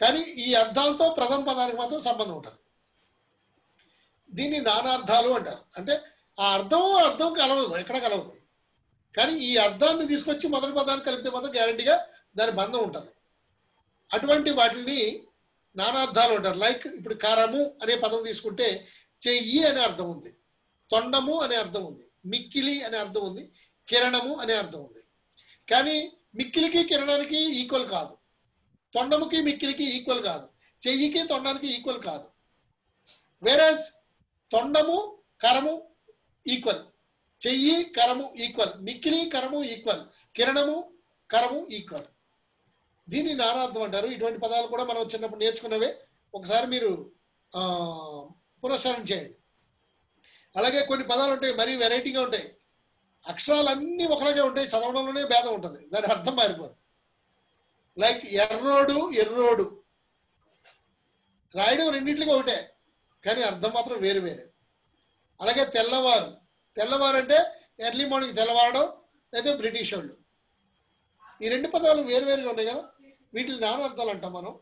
కానీ ఈ అర్థాలతో ప్రథమ పదానికి మాత్రం సంబంధం ఉంటుంది. దీన్ని నానార్థాలు అంటారు. అంటే ఆ అర్థం అర్థం కలవదు ఎక్కడ కలవదు. కానీ ఈ అర్థాన్ని తీసుకొచ్చి మొదటి పదాన్ని కలిపితే మాత్రం గ్యారంటీగా దాని బంధం ఉంటుంది. అటువంటి వాటిని నానార్థాలు ఉంటారు లైక్ ఇప్పుడు కారము అనే పదం తీసుకుంటే చెయ్యి అనే అర్థం ఉంది. తొండము అనే అర్థం ఉంది. మిక్కిలి అనే అర్థం ఉంది. కిరణము అనే అర్థం ఉంది. కానీ మిక్కిలికి కిరణానికి ఈక్వల్ కాదు. తొండముకి మిక్కిలికి ఈక్వల్ కాదు. చెయ్యికి తొండానికి ఈక్వల్ కాదు. వేరే తొండము కరము ఈక్వల్ చెయ్యి కరము ఈక్వల్ మిక్కిలి కరము ఈక్వల్ కిరణము కరము ఈక్వల్ దీన్ని నానార్థం అంటారు. ఇటువంటి పదాలు కూడా మనం చిన్నప్పుడు నేర్చుకున్నవే. ఒకసారి మీరు ఆ చేయండి. అలాగే కొన్ని పదాలు ఉంటాయి మరీ వెరైటీగా ఉంటాయి. అక్షరాలన్నీ ఒకలాగే ఉంటాయి. చదవడంలోనే భేదం ఉంటుంది. దాని అర్థం మారిపోతుంది లైక్ ఎర్రోడు ఎర్రోడు. రాయడం రెండింటికి ఒకటే. కానీ అర్థం మాత్రం వేరు వేరే. అలాగే తెల్లవారు. తెల్లవారు అంటే ఎర్లీ మార్నింగ్ తెల్లవారడం లేదా బ్రిటిష్ వాళ్ళు. ఈ రెండు పదాలు వేరువేరుగా ఉన్నాయి కదా. వీటిని నానార్థాలు అంటాం మనం.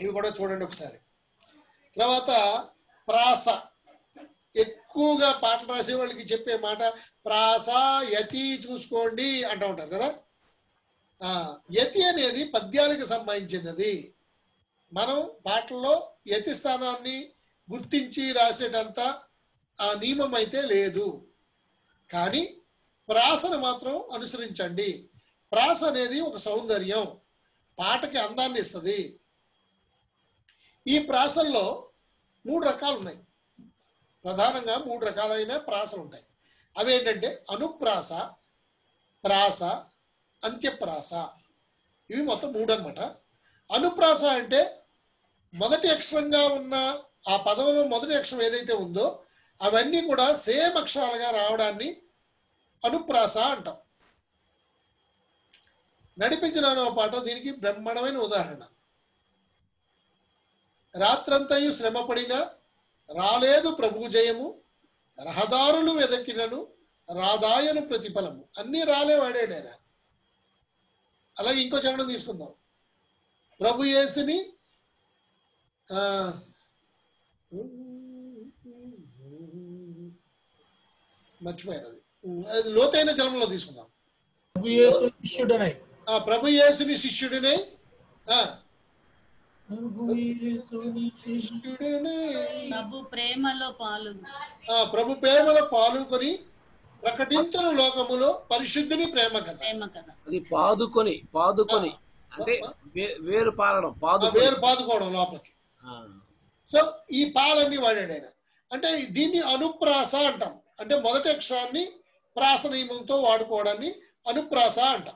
ఇవి కూడా చూడండి ఒకసారి. తర్వాత ప్రాస. ఎక్కువగా పాటలు రాసే వాళ్ళకి చెప్పే మాట ప్రాస యతి చూసుకోండి అంటూ ఉంటారు కదా. యతి అనేది పద్యాలకు సంబంధించినది. మనం పాటల్లో యతి స్థానాన్ని గుర్తించి రాసేటంత ఆ నియమం అయితే లేదు. కానీ ప్రాసను మాత్రం అనుసరించండి. ప్రాస అనేది ఒక సౌందర్యం. పాటకి అందాన్ని ఇస్తుంది. ఈ ప్రాసల్లో మూడు రకాలు ఉన్నాయి. ప్రధానంగా మూడు రకాలైన ప్రాసలు ఉంటాయి. అవి ఏంటంటే అనుప్రాస ప్రాస అంత్యప్రాస. ఇవి మొత్తం మూడు అన్నమాట అనుప్రాస అంటే మొదటి అక్షరంగా ఉన్న ఆ పదంలో మొదటి అక్షరం ఏదైతే ఉందో అవన్నీ కూడా సేమ్ అక్షరాలుగా రావడాన్ని అనుప్రాస అంటాం. నడిపించిన అనే పాట దీనికి బ్రహ్మాండమైన ఉదాహరణ. రాత్రంతయు శ్రమపడిన రాలేదు ప్రభు జయము రహదారులు వెదకినను రాదాయను ప్రతిఫలము. అన్నీ రాలేవాడేడేరా అలాగే ఇంకో చరణం తీసుకుందాం. ప్రభు యేసుని మర్చిపోయాను అది లోతైన జలంలో తీసుకుందాం. ప్రభు యేసు శిష్యుడనై. ఆ ప్రభు యేసుని శిష్యుడినే ఆ, ప్రభు ప్రేమలో పాల్గొ ఆ ప్రభు ప్రేమలో పాల్గొని ప్రకటించిన లోకములో పరిశుద్ధిని ప్రేమ కథ అది పాదుకొని పాదుకొని. అంటే వే- వేరు పారడం ఆ పాదుకొని. వేరు పాదుకోవడం లోపలికి. ఆ, సో ఈ పాలన్నీ వాడాడు ఆయన. అంటే దీన్ని అనుప్రాస అంటాం. అంటే మొదటి అక్షరాన్ని ప్రాస నియమంతో వాడుకోవడాన్ని అనుప్రాస అంట.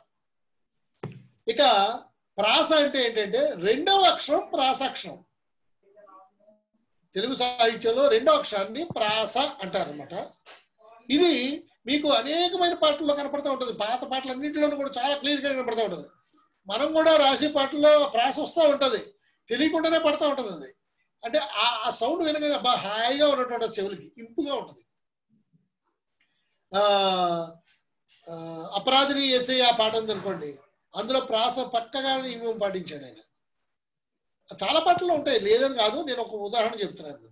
ఇక ప్రాస అంటే ఏంటంటే రెండవ అక్షరం ప్రాసక్షరం తెలుగు సాహిత్యంలో రెండో అక్షరాన్ని ప్రాస అంటారనమాట ఇది మీకు అనేకమైన పాటల్లో కనపడుతూ ఉంటుంది. పాత పాటలన్నింటిలోనూ కూడా చాలా క్లియర్గా కనపడుతూ ఉంటుంది. మనం కూడా రాసే పాటల్లో ప్రాస వస్తూ ఉంటుంది. తెలియకుండానే పడుతూ ఉంటుంది అది. అంటే ఆ ఆ సౌండ్ వినగానే బాగా హాయిగా ఉన్నటువంటి చెవులకి ఇంపుగా ఉంటుంది. అపరాధిని వేసే ఆ పాట ఉందనుకోండి అందులో ప్రాస పక్కగా నియమం పాటించాడు ఆయన. చాలా పాటలు ఉంటాయి లేదని కాదు నేను ఒక ఉదాహరణ చెప్తున్నాను.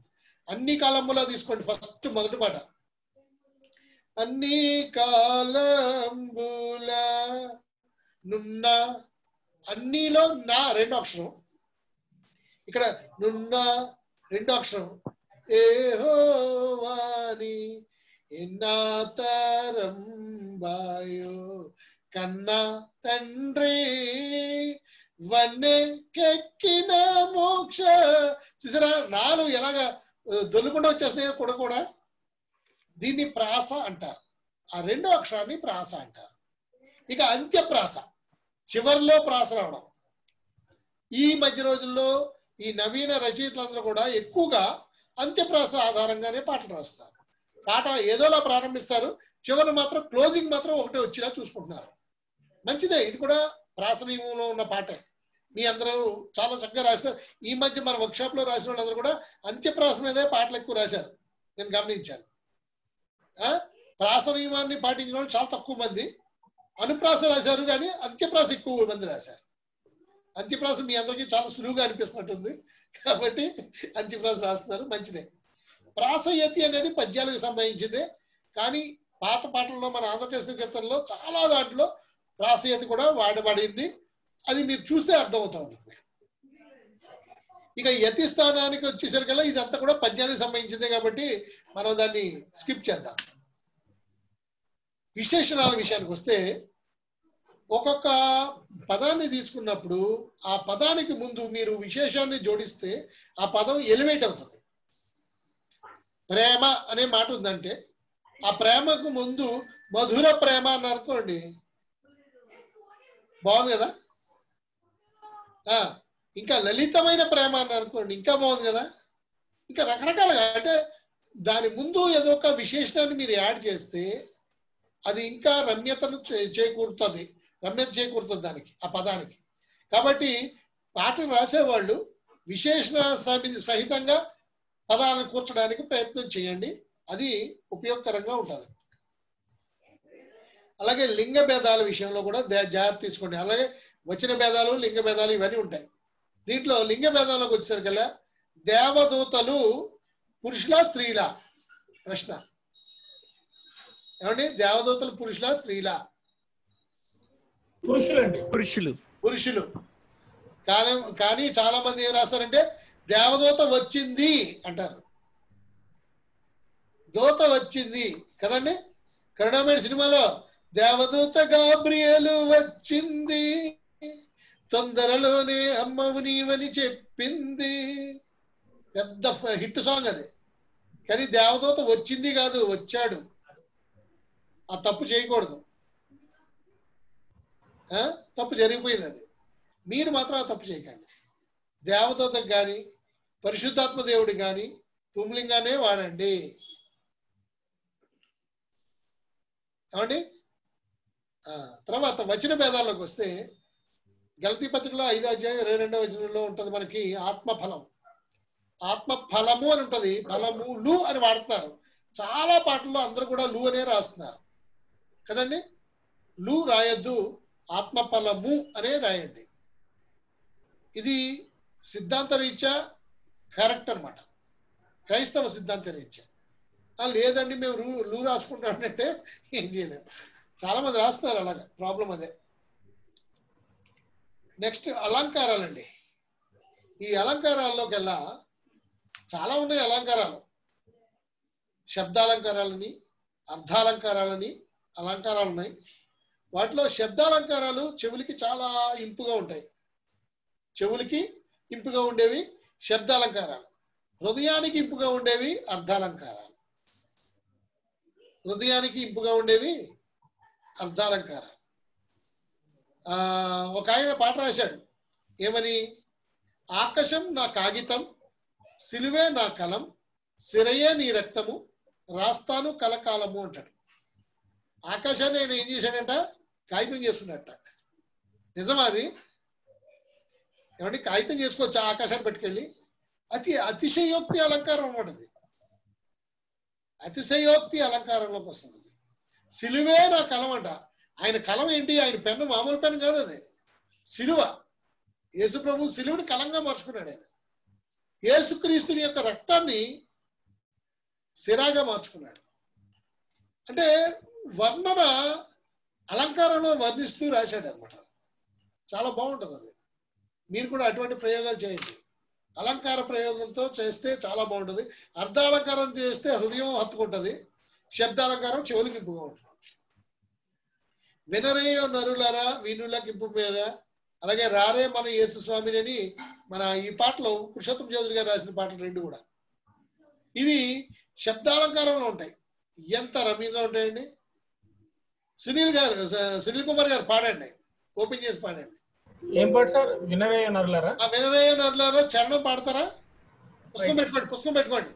అన్ని కాలంలో తీసుకోండి ఫస్ట్ మొదటి పాట. అన్ని కాలంబుల నున్న అన్నిలో నా రెండో అక్షరం. ఇక్కడ నున్న రెండో అక్షరం. ఏహోవాని ఎన్నాతరం బాయో కన్నా తండ్రి వన్నెక్కిన మోక్ష. చూసారా? నాలుగు ఎలాగ దొల్లుకుండా వచ్చేస్తున్నాయో కూడా కూడా? దీన్ని ప్రాస అంటారు. ఆ రెండో అక్షరాన్ని ప్రాస అంటారు. ఇక అంత్యప్రాస చివర్లో ప్రాస రావడం. ఈ మధ్య రోజుల్లో ఈ నవీన రచయితలందరూ కూడా ఎక్కువగా అంత్యప్రాస ఆధారంగానే పాటలు రాస్తారు. పాట ఏదోలా ప్రారంభిస్తారు. చివరి మాత్రం క్లోజింగ్ మాత్రం ఒకటే వచ్చేలా చూసుకుంటున్నారు. మంచిదే. ఇది కూడా ప్రాసనీయంలో ఉన్న పాటే మీ అందరూ చాలా చక్కగా రాస్తారు ఈ మధ్య మన వర్క్షాప్లో రాసిన వాళ్ళందరూ కూడా అంత్యప్రాస మీదే పాటలు ఎక్కువ రాశారు. నేను గమనించాను. ఆ? ప్రాస నియమాన్ని పాటించిన వాళ్ళు చాలా తక్కువ మంది. అనుప్రాస రాశారు కానీ అంత్యప్రాస ఎక్కువ మంది రాశారు. అంత్యప్రాస మీ అందరికీ చాలా సులువుగా అనిపిస్తున్నట్టుంది. కాబట్టి అంత్యప్రాస రాస్తున్నారు. మంచిదే. ప్రాసయతి అనేది పద్యాలకు సంబంధించింది. కానీ పాత పాటల్లో మన ఆంధ్రప్రదేశ్ కీర్తనలో చాలా దాంట్లో ప్రాసయతి కూడా వాడబడింది. అది మీరు చూస్తే అర్థమవుతా ఉంటుంది. ఇక యతి స్థానానికి వచ్చేసరికల్లా ఇదంతా కూడా పద్యానికి సంబంధించిందే కాబట్టి మనం దాన్ని స్కిప్ చేద్దాం. విశేషణాల విషయానికి వస్తే ఒక్కొక్క పదాన్ని తీసుకున్నప్పుడు ఆ పదానికి ముందు మీరు విశేషాన్ని జోడిస్తే ఆ పదం ఎలివేట్ అవుతుంది. ప్రేమ అనే మాట ఉందంటే ఆ ప్రేమకు ముందు మధుర ప్రేమ అని అనుకోండి బాగుంది కదా? ఆ, ఇంకా లలితమైన ప్రేమ అని అనుకోండి ఇంకా బాగుంది కదా? ఇంకా రకరకాలుగా అంటే దాని ముందు ఏదో ఒక విశేషణాన్ని మీరు యాడ్ చేస్తే అది ఇంకా రమ్యతను చే- చేకూరుతుంది. రమ్యత చేకూరుతుంది దానికి ఆ పదానికి. కాబట్టి పాటలు రాసేవాళ్ళు విశేషణ సహితంగా పదాలను కూర్చడానికి ప్రయత్నం చేయండి. అది ఉపయోగకరంగా ఉంటుంది. అలాగే లింగ భేదాల విషయంలో కూడా దే- జాగ్రత్త తీసుకోండి. అలాగే వచన భేదాలు లింగ భేదాలు ఇవన్నీ ఉంటాయి. దీంట్లో లింగ భేదంలోకి వచ్చేసరికల్లా దేవదూతలు పురుషుల స్త్రీల ప్రశ్న. ఏమండి? దేవదూతలు పురుషుల స్త్రీల? పురుషులండి. పురుషులు. పురుషులు. కానీ కానీ చాలా మంది ఏం రాస్తారంటే దేవదూత వచ్చింది అంటారు. దూత వచ్చింది కదండి? కరుణామైన సినిమాలో దేవదూత గాబ్రియలు వచ్చింది. తొందరలోనే అమ్మవు నీవని చెప్పింది. పెద్ద హిట్ సాంగ్ అది. కానీ దేవదూత వచ్చింది కాదు వచ్చాడు. ఆ తప్పు చేయకూడదు. ఆ? తప్పు జరిగిపోయింది అది. మీరు మాత్రం ఆ తప్పు చేయకండి. దేవదూతకు కానీ పరిశుద్ధాత్మ దేవుడు కానీ పుంలింగానే వాడండి. ఏమండి? తర్వాత వచన భేదాల్లోకి వస్తే గలతీ పత్రికలో ఐదో అధ్యాయం ఇరవై రెండో వచనంలో ఉంటుంది మనకి ఆత్మ ఫలం ఆత్మ ఫలము అని ఉంటది ఫలము లు అని వాడుతున్నారు చాలా పాటల్లో అందరూ కూడా లు అనే రాస్తున్నారు. కదండి? లు రాయొద్దు ఆత్మఫలము అనే రాయండి. ఇది సిద్ధాంత రీత్యా కరెక్ట్ అన్నమాట. క్రైస్తవ సిద్ధాంత రీత్యా లేదండి మేము రూ లూ రాసుకుంటామంటే ఏం చేయలేము చాలా మంది రాస్తున్నారు అలాగా ప్రాబ్లం అదే. నెక్స్ట్ అలంకారాలండి. ఈ అలంకారాల్లోకెల్లా చాలా ఉన్నాయి అలంకారాలు. శబ్దాలంకారాలని అర్థాలంకారాలని అలంకారాలు ఉన్నాయి. వాటిలో శబ్దాలంకారాలు చెవులకి చాలా ఇంపుగా ఉంటాయి. చెవులకి ఇంపుగా ఉండేవి శబ్దాలంకారాలు. హృదయానికి ఇంపుగా ఉండేవి అర్ధాలంకారాలు. హృదయానికి ఇంపుగా ఉండేవి అర్ధాలంకారాలు. ఆ, ఒక ఆయన పాట రాశాడు. ఏమని? ఆకాశం నా కాగితం సిలువే నా కలం సిరయే నీ రక్తము రాస్తాను కలకాలము అంటాడు. ఆకాశాన్ని ఆయన ఏం చేశాడంట? కాగితం చేసుకున్నట్ట. నిజమాది ఏమంటే ఏమండి? కాగితం చేసుకోవచ్చు? ఆకాశాన్ని పట్టుకెళ్ళి? అతి అతిశయోక్తి అలంకారం అన్నమాట అది. అతిశయోక్తి అలంకారంలోకి వస్తుంది. అది. సిలువే నా కలం అంట. ఆయన కలం ఏంటి? ఆయన పెన్ను మామూలు పెన్ను కాదు అది. సిలువ. యేసు ప్రభు సిలువని కలంగా మార్చుకున్నాడు ఆయన. యేసుక్రీస్తుని యొక్క రక్తాన్ని సిరాగా మార్చుకున్నాడు. అంటే వర్ణన అలంకారంలో వర్ణిస్తూ రాశాడు అనమాట చాలా బాగుంటుంది అది. మీరు కూడా అటువంటి ప్రయోగాలు చేయండి. అలంకార ప్రయోగంతో చేస్తే చాలా బాగుంటుంది. అర్ధాలంకారం చేస్తే హృదయం హత్తుకుంటది. శబ్దాలంకారం చెవులకి ఇంపుగా ఉంటుంది. వినరేయో నరులరా వీణులకింపు మీద. అలాగే రారే మన యేసు స్వామిని అని మన ఈ పాటలో పురుషోత్తం చౌదరి గారు రాసిన పాటలు రెండు కూడా. ఇవి శబ్దాలంకారంలో ఉంటాయి. ఎంత రమ్యంగా ఉంటాయండి. సునీల్ గారు సునీల్ కుమార్ గారు పాడండి. ఓపెన్ చేసి పాడండి. ఏం పాట సార్? వినరే నరులారా? ఆ వినరేయ నరులారో చరణం పాడతారా? పుస్తకం పెట్టుకోండి పుస్తకం పెట్టుకోండి.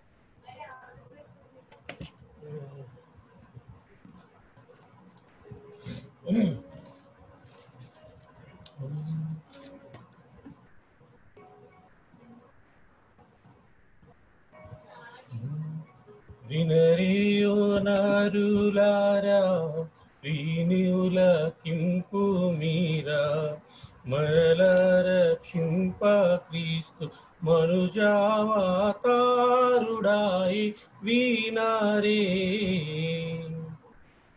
వినరియో నరులారా కింపు మీరా మరల రక్షింప క్రీస్తు మనుజావతారుడాయి వీనారే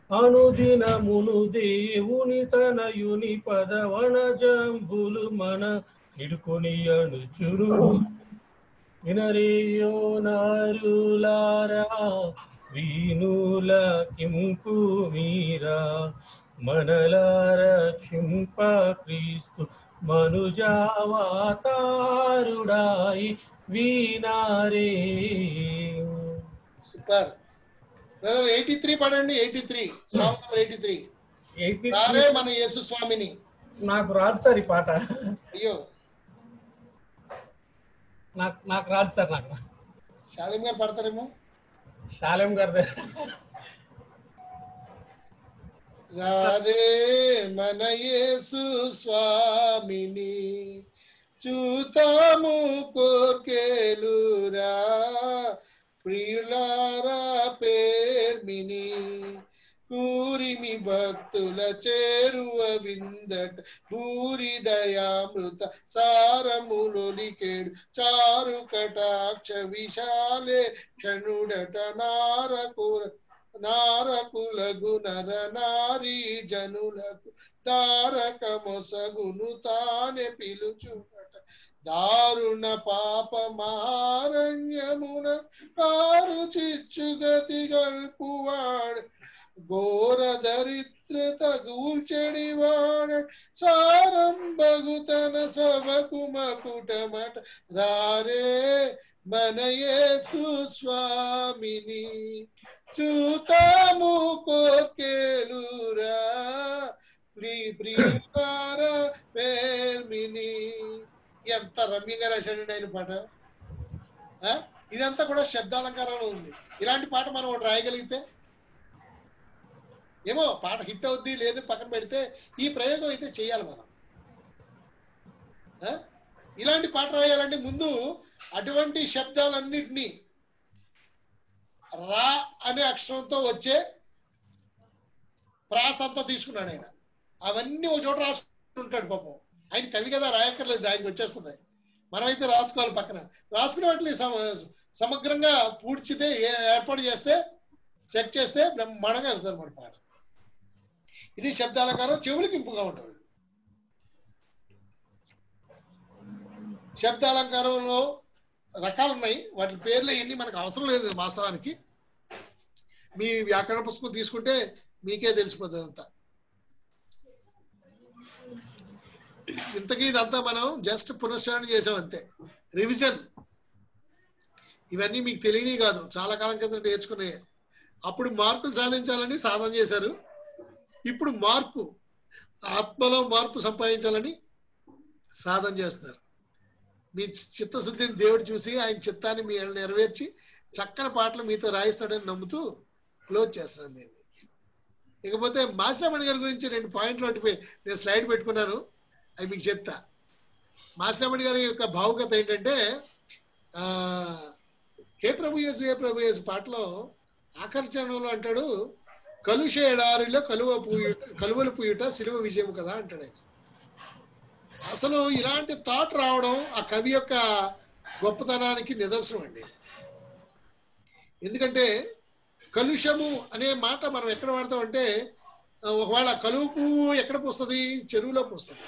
అనుదినమును దేవుని తనయుని పదవన జంబులు మన నిడుకొని అణుచురు వినరేయో నారులారా వీణుల కింపు మీరా. మనల రక్షింప క్రీస్తు మనుజావతారుడాయి వీనారే సూపర్ బ్రదర్ ఎయిటీ త్రీ పాడండి eighty three song number eighty three eighty రారే మన యేసు స్వామిని. నాకు రాదు సార్ ఈ పాట. అయ్యో. నాకు నాకు రాదు సార్ నాకు. శాలిం గారు పడతారేమో? శాలేం గారి రారే మన యేసు స్వామిని చూతాము కోర్కెలురా ప్రియులారా పేర్మిని కూరిమి భక్తుల చేరువ విందట భూరి దయామృత సారములొలికేడు చారు కటాక్ష విశాలే క్షణుడట నారకుర నారకులగు నర నారీ జనులకు తారక మొసగును తానే పిలుచునట దారుణ పాప మహారణ్యమున కారు చిచ్చుగతి గల్పువాడు ఘోర దరిద్రత గూల్చెడివాడ సారం బగుతన సభకు మకుటమట రారే మన యేసు స్వామిని చూతాము కోర్కెలురా ప్రి ప్రియులారా పేర్మిని. ఎంత రమ్యంగా రాశాడండి ఆయన పాట. ఆ? ఇదంతా కూడా శబ్దాలంకారంలో ఉంది. ఇలాంటి పాట మనం ఒకటి రాయగలిగితే ఏమో పాట హిట్ అవుద్ది లేదు పక్కన పెడితే ఈ ప్రయోగం అయితే చేయాలి మనం. ఆ? ఇలాంటి పాట రాయాలంటే ముందు అటువంటి శబ్దాలన్నిటినీ రా అనే అక్షరంతో వచ్చే ప్రాస అంతా తీసుకున్నాడు ఆయన. అవన్నీ ఒక చోట రాసుకుంటాడు ఉంటాడు పాపం. ఆయన కవి కదా రాయక్కర్లేదు ఆయనకి వచ్చేస్తుంది. మనమైతే రాసుకోవాలి పక్కన. రాసుకునే వాటిని సమ- సమగ్రంగా పూడ్చితే ఏ- ఏర్పాటు చేస్తే సెట్ చేస్తే బ్రహ్మాండంగా అవుతుంది అన్నమాట పాట. ఇది శబ్దాలంకారం చెవులకి ఇంపుగా ఉంటుంది. శబ్దాలంకారంలో రకాలు ఉన్నాయి వాటి పేర్లు అవన్నీ మనకు అవసరం లేదు వాస్తవానికి. మీ వ్యాకరణ పుస్తకం తీసుకుంటే మీకే తెలిసిపోతుంది అంతా. ఇంతకీ ఇదంతా మనం జస్ట్ పునశ్చరణ చేసాం అంతే. రివిజన్. ఇవన్నీ మీకు తెలియని కాదు. చాలా కాలం కింద నేర్చుకునే. అప్పుడు మార్పులు సాధించాలని సాధన చేశారు. ఇప్పుడు మార్పు ఆత్మలో మార్పు సంపాదించాలని సాధన చేస్తున్నారు. మీ చిత్తశుద్ధిని దేవుడు చూసి ఆయన చిత్తాన్ని మీ నెరవేర్చి చక్కని పాటలు మీతో రాయిస్తాడని నమ్ముతూ క్లోజ్ చేస్తున్నాను దీన్ని ఇకపోతే మాసిరామణి గారి గురించి రెండు పాయింట్లు ఒకటి నేను స్లైడ్ పెట్టుకున్నాను. అవి మీకు చెప్తా. మాసిరామణి గారి యొక్క భావుకత ఏంటంటే ఆ హే ప్రభు యేసు హే ప్రభు యేసు పాటలో ఆకర్షణలో అంటాడు. కలుష ఎడారిలో కలువ పూయుట కలువలు పూయుట సిలువ విజయం కదా అంటాడు ఆయన. అసలు ఇలాంటి థాట్ రావడం ఆ కవి యొక్క గొప్పతనానికి నిదర్శనం అండి. ఎందుకంటే కలుషము అనే మాట మనం ఎక్కడ వాడతాం అంటే ఒకవేళ కలువు పువ్వు ఎక్కడ పూస్తుంది? చెరువులో పూస్తుంది.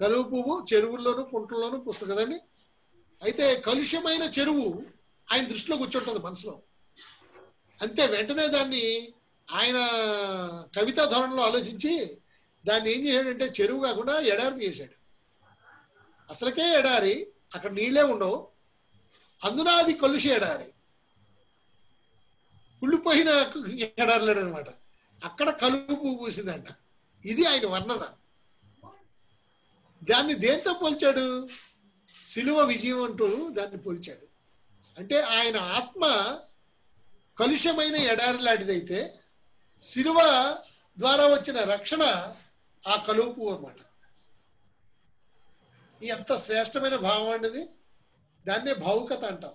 కలువు పువ్వు చెరువుల్లోనూ పుంటల్లోనూ పూస్తుంది కదండి. అయితే కలుషమైన చెరువు ఆయన దృష్టిలో కూర్చుంటుంది మనసులో. అంతే వెంటనే దాన్ని ఆయన కవితా ధోరణిలో ఆలోచించి దాన్ని ఏం చేశాడంటే చెరువు కాకుండా ఎడారి చేశాడు. అసలుకే ఎడారి అక్కడ నీళ్ళే ఉండవు. అందున అది కలుషి ఎడారి. కుళ్ళిపోయిన ఎడారులేడు అనమాట అక్కడ కలుపు పూసిందంట. ఇది ఆయన వర్ణన. దాన్ని దేంతో పోల్చాడు? సిలువ విజయం అంటూ దాన్ని పోల్చాడు. అంటే ఆయన ఆత్మ కలుషమైన ఎడారి లాంటిదైతే సిలువ ద్వారా వచ్చిన రక్షణ ఆ కలుపు అన్నమాట. ఎంత శ్రేష్టమైన భావం అనేది దాన్నే భావుకత అంటాం.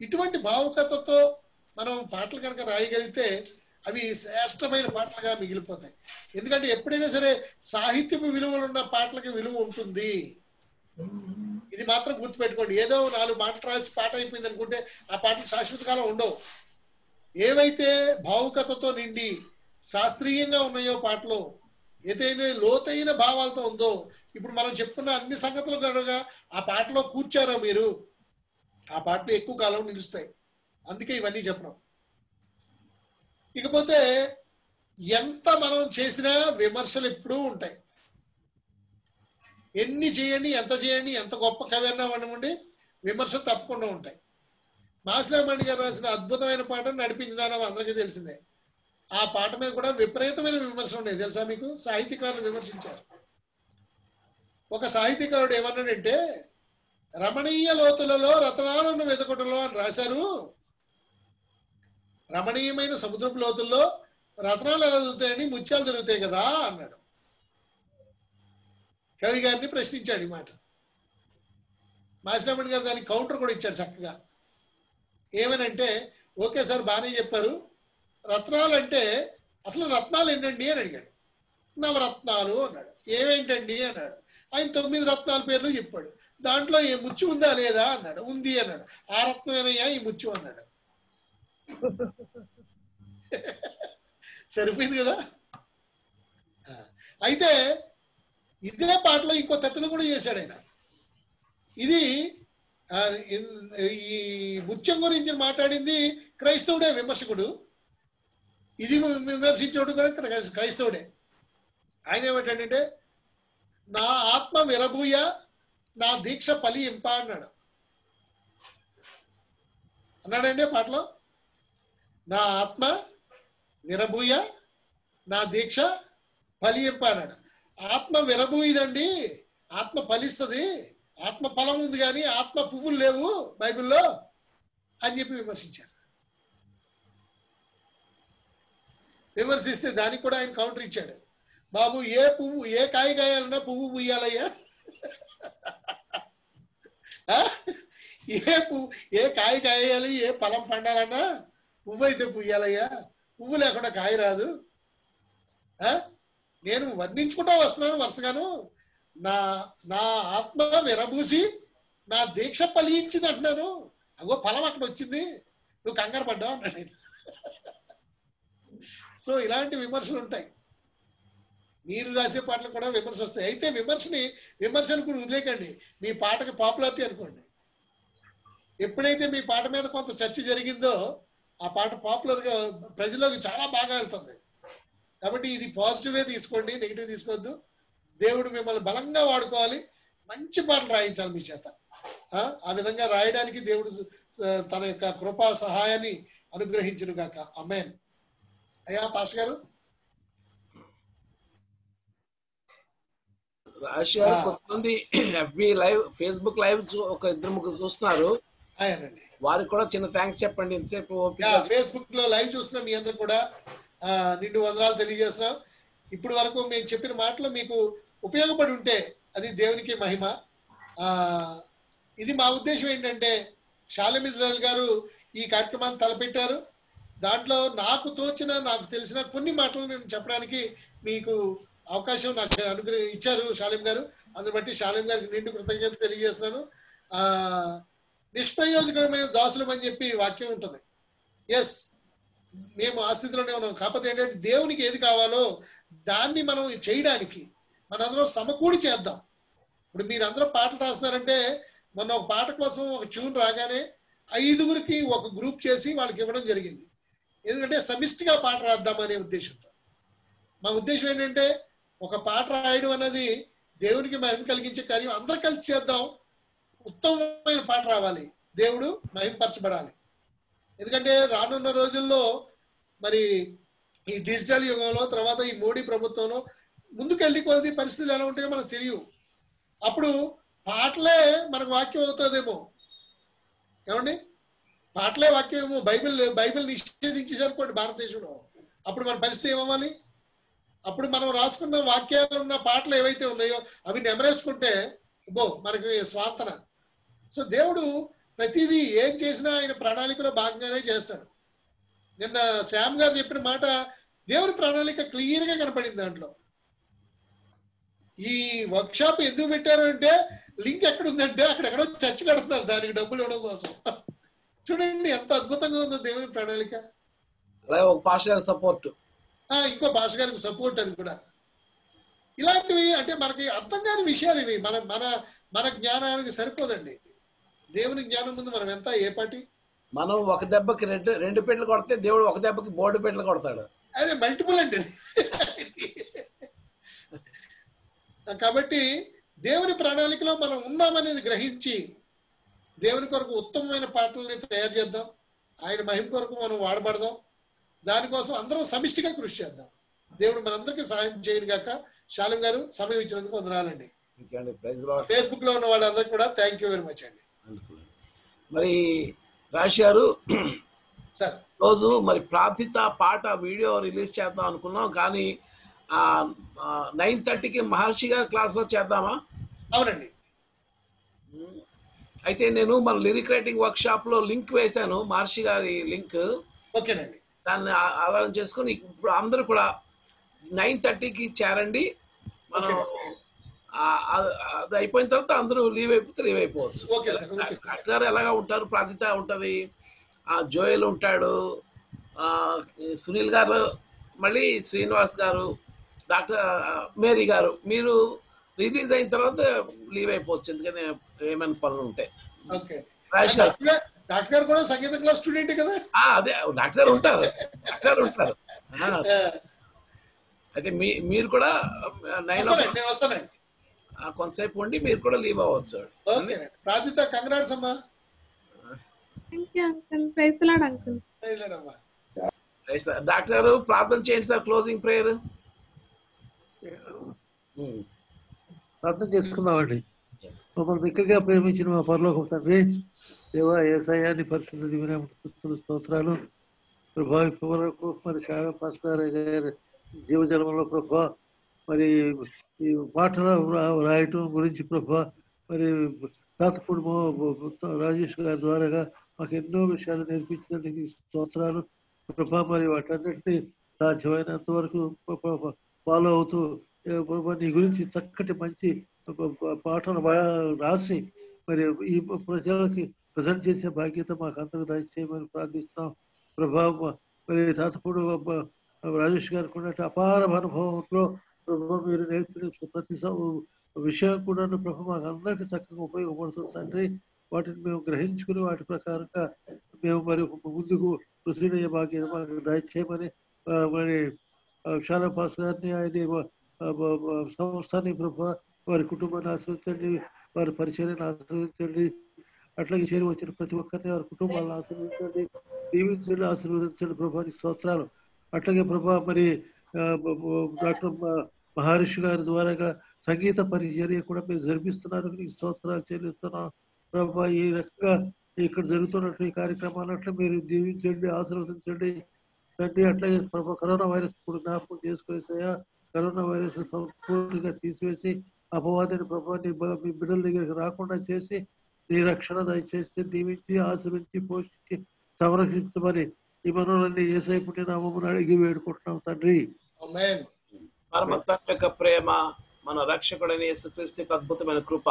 ఇటువంటి భావుకతతో మనం పాటలు కనుక రాయగలిగితే అవి శ్రేష్టమైన పాటలుగా మిగిలిపోతాయి. ఎందుకంటే ఎప్పుడైనా సరే సాహిత్యపు విలువలు ఉన్న పాటలకి విలువ ఉంటుంది. ఇది మాత్రం గుర్తుపెట్టుకోండి. ఏదో నాలుగు మాటలు రాసి పాట అయిపోయింది అనుకుంటే ఆ పాటలు శాశ్వత కాలం ఉండవు. ఏవైతే భావుకతతో నిండి శాస్త్రీయంగా ఉన్నాయో పాటలో ఏదైనా లోతైన భావాలతో ఉందో ఇప్పుడు మనం చెప్పుకున్న అన్ని సంగతులు కనుక ఆ పాటలో కూర్చారా మీరు? ఆ పాటలు ఎక్కువ కాలం నిలుస్తాయి. అందుకే ఇవన్నీ చెప్పడం. ఇకపోతే ఎంత మనం చేసినా విమర్శలు ఎప్పుడూ ఉంటాయి. ఎన్ని చేయండి ఎంత చేయండి ఎంత గొప్ప కవి అన్నా అవ్వండి విమర్శ తప్పకుండా ఉంటాయి. మాసిరామణి గారు రాసిన అద్భుతమైన పాటను నడిపించడానికి అందరికీ తెలిసిందే. ఆ పాట మీద కూడా విపరీతమైన విమర్శలు ఉన్నాయి. తెలుసా మీకు? సాహిత్యకారులు విమర్శించారు. ఒక సాహిత్యకారుడు ఏమన్నాడంటే రమణీయ లోతులలో రతనాలను వెతకటంలో అని రాశారు. రమణీయమైన సముద్రపు లోతుల్లో రత్నాలు ఎలా దొరుకుతాయని ముత్యాలు దొరుకుతాయి కదా అన్నాడు. కవి గారిని ప్రశ్నించాడు ఈ మాట. మాసిరామణి గారు దానికి కౌంటర్ కూడా ఇచ్చాడు చక్కగా. ఏమనంటే ఓకే సార్ బాగానే చెప్పారు. రత్నాలు అంటే అసలు రత్నాలు ఏంటండి అని అడిగాడు. నవరత్నాలు అన్నాడు. ఏమేంటండి అన్నాడు. ఆయన తొమ్మిది రత్నాల పేర్లు చెప్పాడు. దాంట్లో ఏ ముచ్చు ఉందా లేదా అన్నాడు. ఉంది అన్నాడు. ఆ రత్నమేనయ్యా ఈ ముచ్చు అన్నాడు. <laughs> సరిపోయింది కదా? అయితే ఇదే పాటలో ఇంకో తప్పిదం కూడా చేశాడు ఆయన. ఇది ఆ, ఈ ముత్యం గురించి మాట్లాడింది క్రైస్తవుడే విమర్శకుడు. ఇది విమర్శించేవాడు కూడా క్రైస్తవుడే. ఆయన ఏమిటంటే నా ఆత్మ విరబూయ నా దీక్ష ఫలింప అన్నాడు. అన్నాడండి పాటలో? నా ఆత్మ విరబూయ నా దీక్ష ఫలింప అన్నాడు. ఆత్మ విరబూయిదండి. ఆత్మ ఫలిస్తుంది. ఆత్మ ఫలం ఉంది కానీ ఆత్మ పువ్వులు లేవు బైబిల్లో అని చెప్పి విమర్శించారు. విమర్శిస్తే దానికి కూడా ఆయన కౌంటర్ ఇచ్చాడు. బాబు ఏ పువ్వు ఏ కాయ కాయాలన్నా పువ్వు పుయ్యాలయ్యా ఏ పువ్వు ఏ కాయ కాయాలి ఏ ఫలం పండాలన్నా పువ్వు అయితే పుయ్యాలయ్యా పువ్వు లేకుండా కాయ రాదు. ఆ? నేను వర్ణించుకుంటా వస్తున్నాను వరుసగాను. నా నా ఆత్మ విరబూసి నా దీక్ష ఫలించింది అంటున్నాను. అగో ఫలం అక్కడ వచ్చింది. నువ్వు కంగారు పడ్డావు అన్నాడు ఆయన సో ఇలాంటి విమర్శలు ఉంటాయి మీరు రాసే పాటలు కూడా విమర్శ వస్తాయి అయితే విమర్శని విమర్శను కూడా వదిలేకండి మీ పాటకి పాపులారిటీ అనుకోండి. ఎప్పుడైతే మీ పాట మీద కొంత చర్చ జరిగిందో ఆ పాట పాపులర్గా ప్రజల్లోకి చాలా బాగా వెళ్తుంది. కాబట్టి ఇది పాజిటివే తీసుకోండి నెగిటివ్ తీసుకోవద్దు. దేవుడు మిమ్మల్ని బలంగా వాడుకోవాలి. మంచి పాటలు రాయించాలి మీ చేత. ఆ విధంగా రాయడానికి దేవుడు తన యొక్క కృపా సహాయాన్ని అనుగ్రహించును గాక అమెన్ అయ్యా పాస్ గారు? ఆ. కొంతమంది ఎఫ్బి లైవ్ ఫేస్బుక్ లైవ్ చూ- ఒక ఇద్దరు ముగ్గురు చూస్తున్నారు. వారికి కూడా చిన్న థ్యాంక్స్ చెప్పండి. యా ఫేస్బుక్లో లైవ్ చూస్తున్న మీ అందరూ కూడా నిండు వందనాలు తెలియజేస్తున్నాం. ఇప్పుడు వరకు మేము చెప్పిన మాటలు మీకు ఉపయోగపడి ఉంటే అది దేవునికి మహిమ. ఆ ఇది మా ఉద్దేశం ఏంటంటే షాలెం ఇజ్రాయల్ గారు ఈ కార్యక్రమాన్ని తలపెట్టారు. దాంట్లో నాకు తోచిన నాకు తెలిసిన కొన్ని మాటలు నేను చెప్పడానికి మీకు అవకాశం నాకు అనుగ్రహ ఇచ్చారు షాలిం గారు. అందుని బట్టి షాలిం గారికి నిండు కృతజ్ఞత తెలియజేస్తున్నాను. ఆ నిష్ప్రయోజకమైన దాసులం అని చెప్పి వాక్యం ఉంటుంది. ఎస్ మేము ఆ స్థితిలోనే ఉన్నాం. కాకపోతే ఏంటంటే దేవునికి ఏది కావాలో దాన్ని మనం చేయడానికి మనందరం సమకూడి చేద్దాం. ఇప్పుడు మీరందరూ పాటలు రాస్తున్నారంటే మొన్న ఒక పాట కోసం ఒక ట్యూన్ రాగానే ఐదుగురికి ఒక గ్రూప్ చేసి వాళ్ళకి ఇవ్వడం జరిగింది. ఎందుకంటే సమిష్టిగా పాట రాద్దామనే ఉద్దేశంతో. మా ఉద్దేశం ఏంటంటే ఒక పాట రాయడం అన్నది దేవునికి మహిమ కలిగించే కార్యం. అందరు కలిసి చేద్దాం. ఉత్తమమైన పాట రావాలి. దేవుడు మహిమపరచబడాలి ఎందుకంటే రానున్న రోజుల్లో మరి ఈ డిజిటల్ యుగంలో తర్వాత ఈ మోడీ ప్రభుత్వంలో ముందుకెళ్ళి కొద్ది పరిస్థితులు ఎలా ఉంటాయో మనకు తెలియవు. అప్పుడు పాటలే మనకు వాక్యం అవుతుందేమో. ఏమండి? పాటలే వాక్యం ఏమో బైబిల్ బైబిల్ నిషేధించేసనుకోండి భారతదేశంలో. అప్పుడు మన పరిస్థితి ఏమవ్వాలి? అప్పుడు మనం రాసుకున్న వాక్యాలు ఉన్న పాటలు ఏవైతే ఉన్నాయో అవి నెమరేసుకుంటే బో మనకి స్వార్థన. సో దేవుడు ప్రతిదీ ఏం చేసినా ఆయన ప్రణాళికలో భాగంగానే చేస్తాడు. నిన్న శ్యామ్ గారు చెప్పిన మాట దేవుని ప్రణాళిక క్లియర్గా కనపడింది దాంట్లో. ఈ వర్క్ షాప్ ఎందుకు పెట్టారు అంటే లింక్ ఎక్కడ ఉందంటే అక్కడెక్కడో చర్చ కడుతున్నారు దానికి డబ్బులు ఇవ్వడం కోసం. చూడండి ఎంత అద్భుతంగా ఉందో దేవుని ప్రణాళిక. అలాగే ఒక పాస్టర్ సపోర్ట్ ఆ ఇంకో భాష గారికి సపోర్ట్ అది కూడా. ఇలాంటివి అంటే మనకి అర్థం కాని విషయాలు ఇవి. మన మన మన జ్ఞానానికి సరిపోదండి. దేవుని జ్ఞానం ముందు మనం ఎంత ఏ పాటి? మనం ఒక దెబ్బకి రెండు రెండు పెట్లు కొడితే దేవుడు ఒక దెబ్బకి బోర్డు పెట్లు కొడతాడు. అదే మల్టిపుల్ అండి. <laughs> కాబట్టి దేవుని ప్రణాళికలో మనం ఉన్నామనేది గ్రహించి దేవుని కొరకు ఉత్తమమైన పాటల్ని తయారు చేద్దాం. ఆయన మహిమ కొరకు మనం వాడబడదాం. దానికోసం అందరం సమిష్టిగా కృషి చేద్దాం. దేవుడు మనందరికీ సహాయం చేయను గాక. శాలం గారు సమయం ఇచ్చినందుకు వందనాలండి. ఫేస్బుక్లో ఉన్న వాళ్ళందరికీ కూడా థ్యాంక్ యూ వెరీ మచ్ అండి. మరి రాశి గారు సార్. రోజు మరి ప్రార్థిత పాట వీడియో రిలీజ్ చేద్దాం అనుకున్నాం. కానీ నైన్ థర్టీకి మహర్షి గారి క్లాస్లో చేద్దామా? అవునండి. అయితే నేను మన లిరిక్ రైటింగ్ వర్క్ షాప్లో లింక్ వేశాను మహర్షి గారి లింక్ ఓకేనండి. దాన్ని ఆధారం చేసుకుని ఇప్పుడు అందరూ కూడా నైన్ థర్టీకి చేరండి. మనం అది అయిపోయిన తర్వాత అందరూ లీవ్ అయిపోతే లీవ్ అయిపోవచ్చు. గారు ఎలాగా ఉంటారు? ప్రార్థిత ఉంటది. ఆ జోయల్ ఉంటాడు. సునీల్ గారు మళ్ళీ శ్రీనివాస్ గారు డాక్టర్ మేరీ గారు. మీరు రిలీజ్ అయిన తర్వాత లీవ్ అయిపోవచ్చు. ఎందుకని ఏమైనా పనులు ఉంటాయి. డాక్టర్ గారు- కూడా సంగీతం క్లాస్ స్టూడెంట్ కదా? ఆ, అదే డాక్టర్ గారు ఉంటారు. డాక్టర్ గారు ఉంటారు. అయితే మీ మీరు కూడా నైన్ కొంతసేపు ఉండి మీరు కూడా లీవ్ అవ్వచ్చు ప్రార్థిత కంగ్రాట్స్ అమ్మా. డాక్టర్ గారు ప్రార్థన చేయండి సార్ క్లోజింగ్ ప్రేయర్ ప్రార్థన చేసుకుందామండి. మమ్మల్ని దగ్గరగా ప్రేమించిన మా పరలోకం తండ్రి దేవా ఏసయాన్ని పరిశుద్ధ దివ్యనామస్తులు స్తోత్రాలు. ప్రభా వరకు మరి శాఖ పాస్కార్ గారి జీవజలంలో ప్రభా మరి ఈ పాటలు రాయటం గురించి ప్రభా మరి తాతపూడి రాజేష్ గారి ద్వారాగా మాకు ఎన్నో విషయాలు నేర్పించినందుకు స్తోత్రాలు. ప్రభా మరి వాటన్నిటిని సాధ్యమైనంత వరకు ఫాలో అవుతూ ప్రభా నీ గురించి చక్కటి మంచి ప- ప- పాటలు బా- రాసి మరి ఈ ప్రజలకి ప్రజెంట్ చేసే బాధ్యత మాకు అందరూ దయచేయమని ప్రార్థిస్తున్నాం ప్రభావం మరి తాతపూడు బ- రాజేష్ గారికి ఉన్నట్టు అపార అనుభవంలో ప్రభు మీరు నేర్పిన ప్రతి సం- విషయం కూడా ప్రభు మాకు అందరికీ చక్కగా ఉపయోగపడుతుంది తండ్రి వాటిని మేము గ్రహించుకుని వాటి ప్రకారంగా మేము మరి ముందుకు ప్రొసీడ్ అయ్యే బాధ్యత మాకు దయచేయమని ఆ, మరి షాలా పాస్ గారిని ఆయన ఆ, బ- బ- సంస్థని ప్రభు వారి కుటుంబాన్ని ఆశ్రయించండి వారి పరిచయాన్ని ఆశ్రయించండి. అట్లాగే చేరి వచ్చిన ప్రతి ఒక్కరిని వారి కుటుంబాలను ఆశీర్వదించండి దీవించండి ఆశీర్వదించండి ప్రభానికి స్తోత్రాలు. అట్లాగే ప్రభా మరి డాక్టర్ మహర్షి గారి ద్వారా సంగీత పరిచర్య కూడా మీరు జరిపిస్తున్నారు. మీకు స్తోత్రాలు చెల్లిస్తున్నాం. ప్రభా ఈ రకంగా ఇక్కడ జరుగుతున్నట్టు ఈ కార్యక్రమాలు మీరు దీవించండి ఆశీర్వదించండి. తండ్రి అట్లాగే ప్రభా కరోనా వైరస్ కూడా జ్ఞాపకం చేసుకొనిసయా కరోనా వైరస్ సంపూర్ణంగా తీసివేసి అపవాదిని ప్రభా నీ మీ బిడ్డల దగ్గరికి రాకుండా చేసి నీ రక్షణ దయచేసి దీవించి ఆశ్రమించి పోషించి సంరక్షించమని ఈ మనోళ్ళని ఏసై పుట్టిన నామమును అడిగి వేడుకుంటున్నాం తండ్రి. ఆమేన్. పరమ యొక్క ప్రేమ మన రక్షకుడైన యేసుక్రీస్తు యొక్క అద్భుతమైన కృప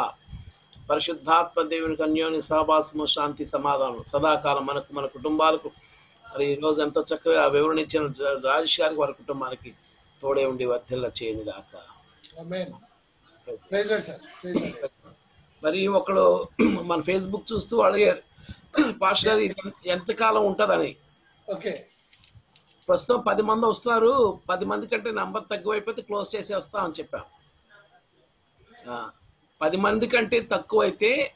పరిశుద్ధాత్మ దేవునికి అన్యోని సహవాసము శాంతి సమాధానం సదాకాలం మనకు మన కుటుంబాలకు మరి ఈ రోజు ఎంతో చక్కగా వివరణ ఇచ్చిన రాజేష్ గారికి వారి కుటుంబానికి తోడే ఉండి వర్ధిల్ల చేయని దాకా మరి ఒకడు మన ఫేస్బుక్ చూస్తూ అడిగారు పాస్టర్ గారు ఎంతకాలం ఉంటుందని. ఓకే. ప్రస్తుతం పది మంది వస్తున్నారు పది మంది కంటే నంబర్ తక్కువైపోతే క్లోజ్ చేసేస్తామని చెప్పాం. ఆ, పది మంది కంటే తక్కువైతే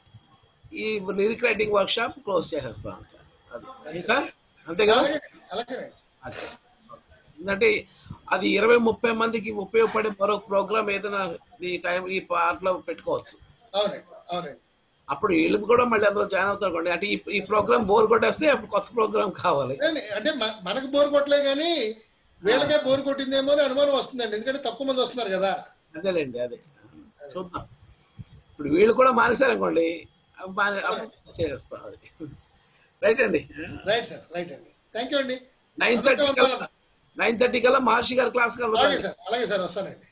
ఈ lyric writing workshop close చేసేస్తాం అది. సార్ అంతే కదా. ఎందుకంటే అది ఇరవై ముప్పై మందికి ఉపయోగపడే మరో ప్రోగ్రామ్ ఏదైనా ఈ టైం ఈ పార్ట్లో పెట్టుకోవచ్చు. అప్పుడు వీళ్ళు కూడా మళ్ళీ అందులో జాయిన్ అవుతారు అంటే ఈ ప్రోగ్రామ్ బోర్ కొట్టేస్తే అప్పుడు కొత్త ప్రోగ్రామ్ కావాలి. అంటే మనకు బోర్ కొట్టలే కానీ వీళ్ళకే బోర్ కొట్టిందేమో అని అనుమానం వస్తుందండి. ఎందుకంటే తక్కువ మంది వస్తున్నారు కదా. అదేలేండి అదే. చూద్దాం. ఇప్పుడు వీళ్ళు కూడా మానేశారు అనుకోండి అప్పుడు మానే- అప్పుడు చేస్తాం అది. రైట్ అండి. రైట్ సార్ రైట్ అండి. థ్యాంక్ యూ అండి. నైన్ థర్టీ నైన్ థర్టీ కల్లా మహర్షి గారి క్లాస్ అలాగే సార్ అలాగే సార్ వస్తానండి.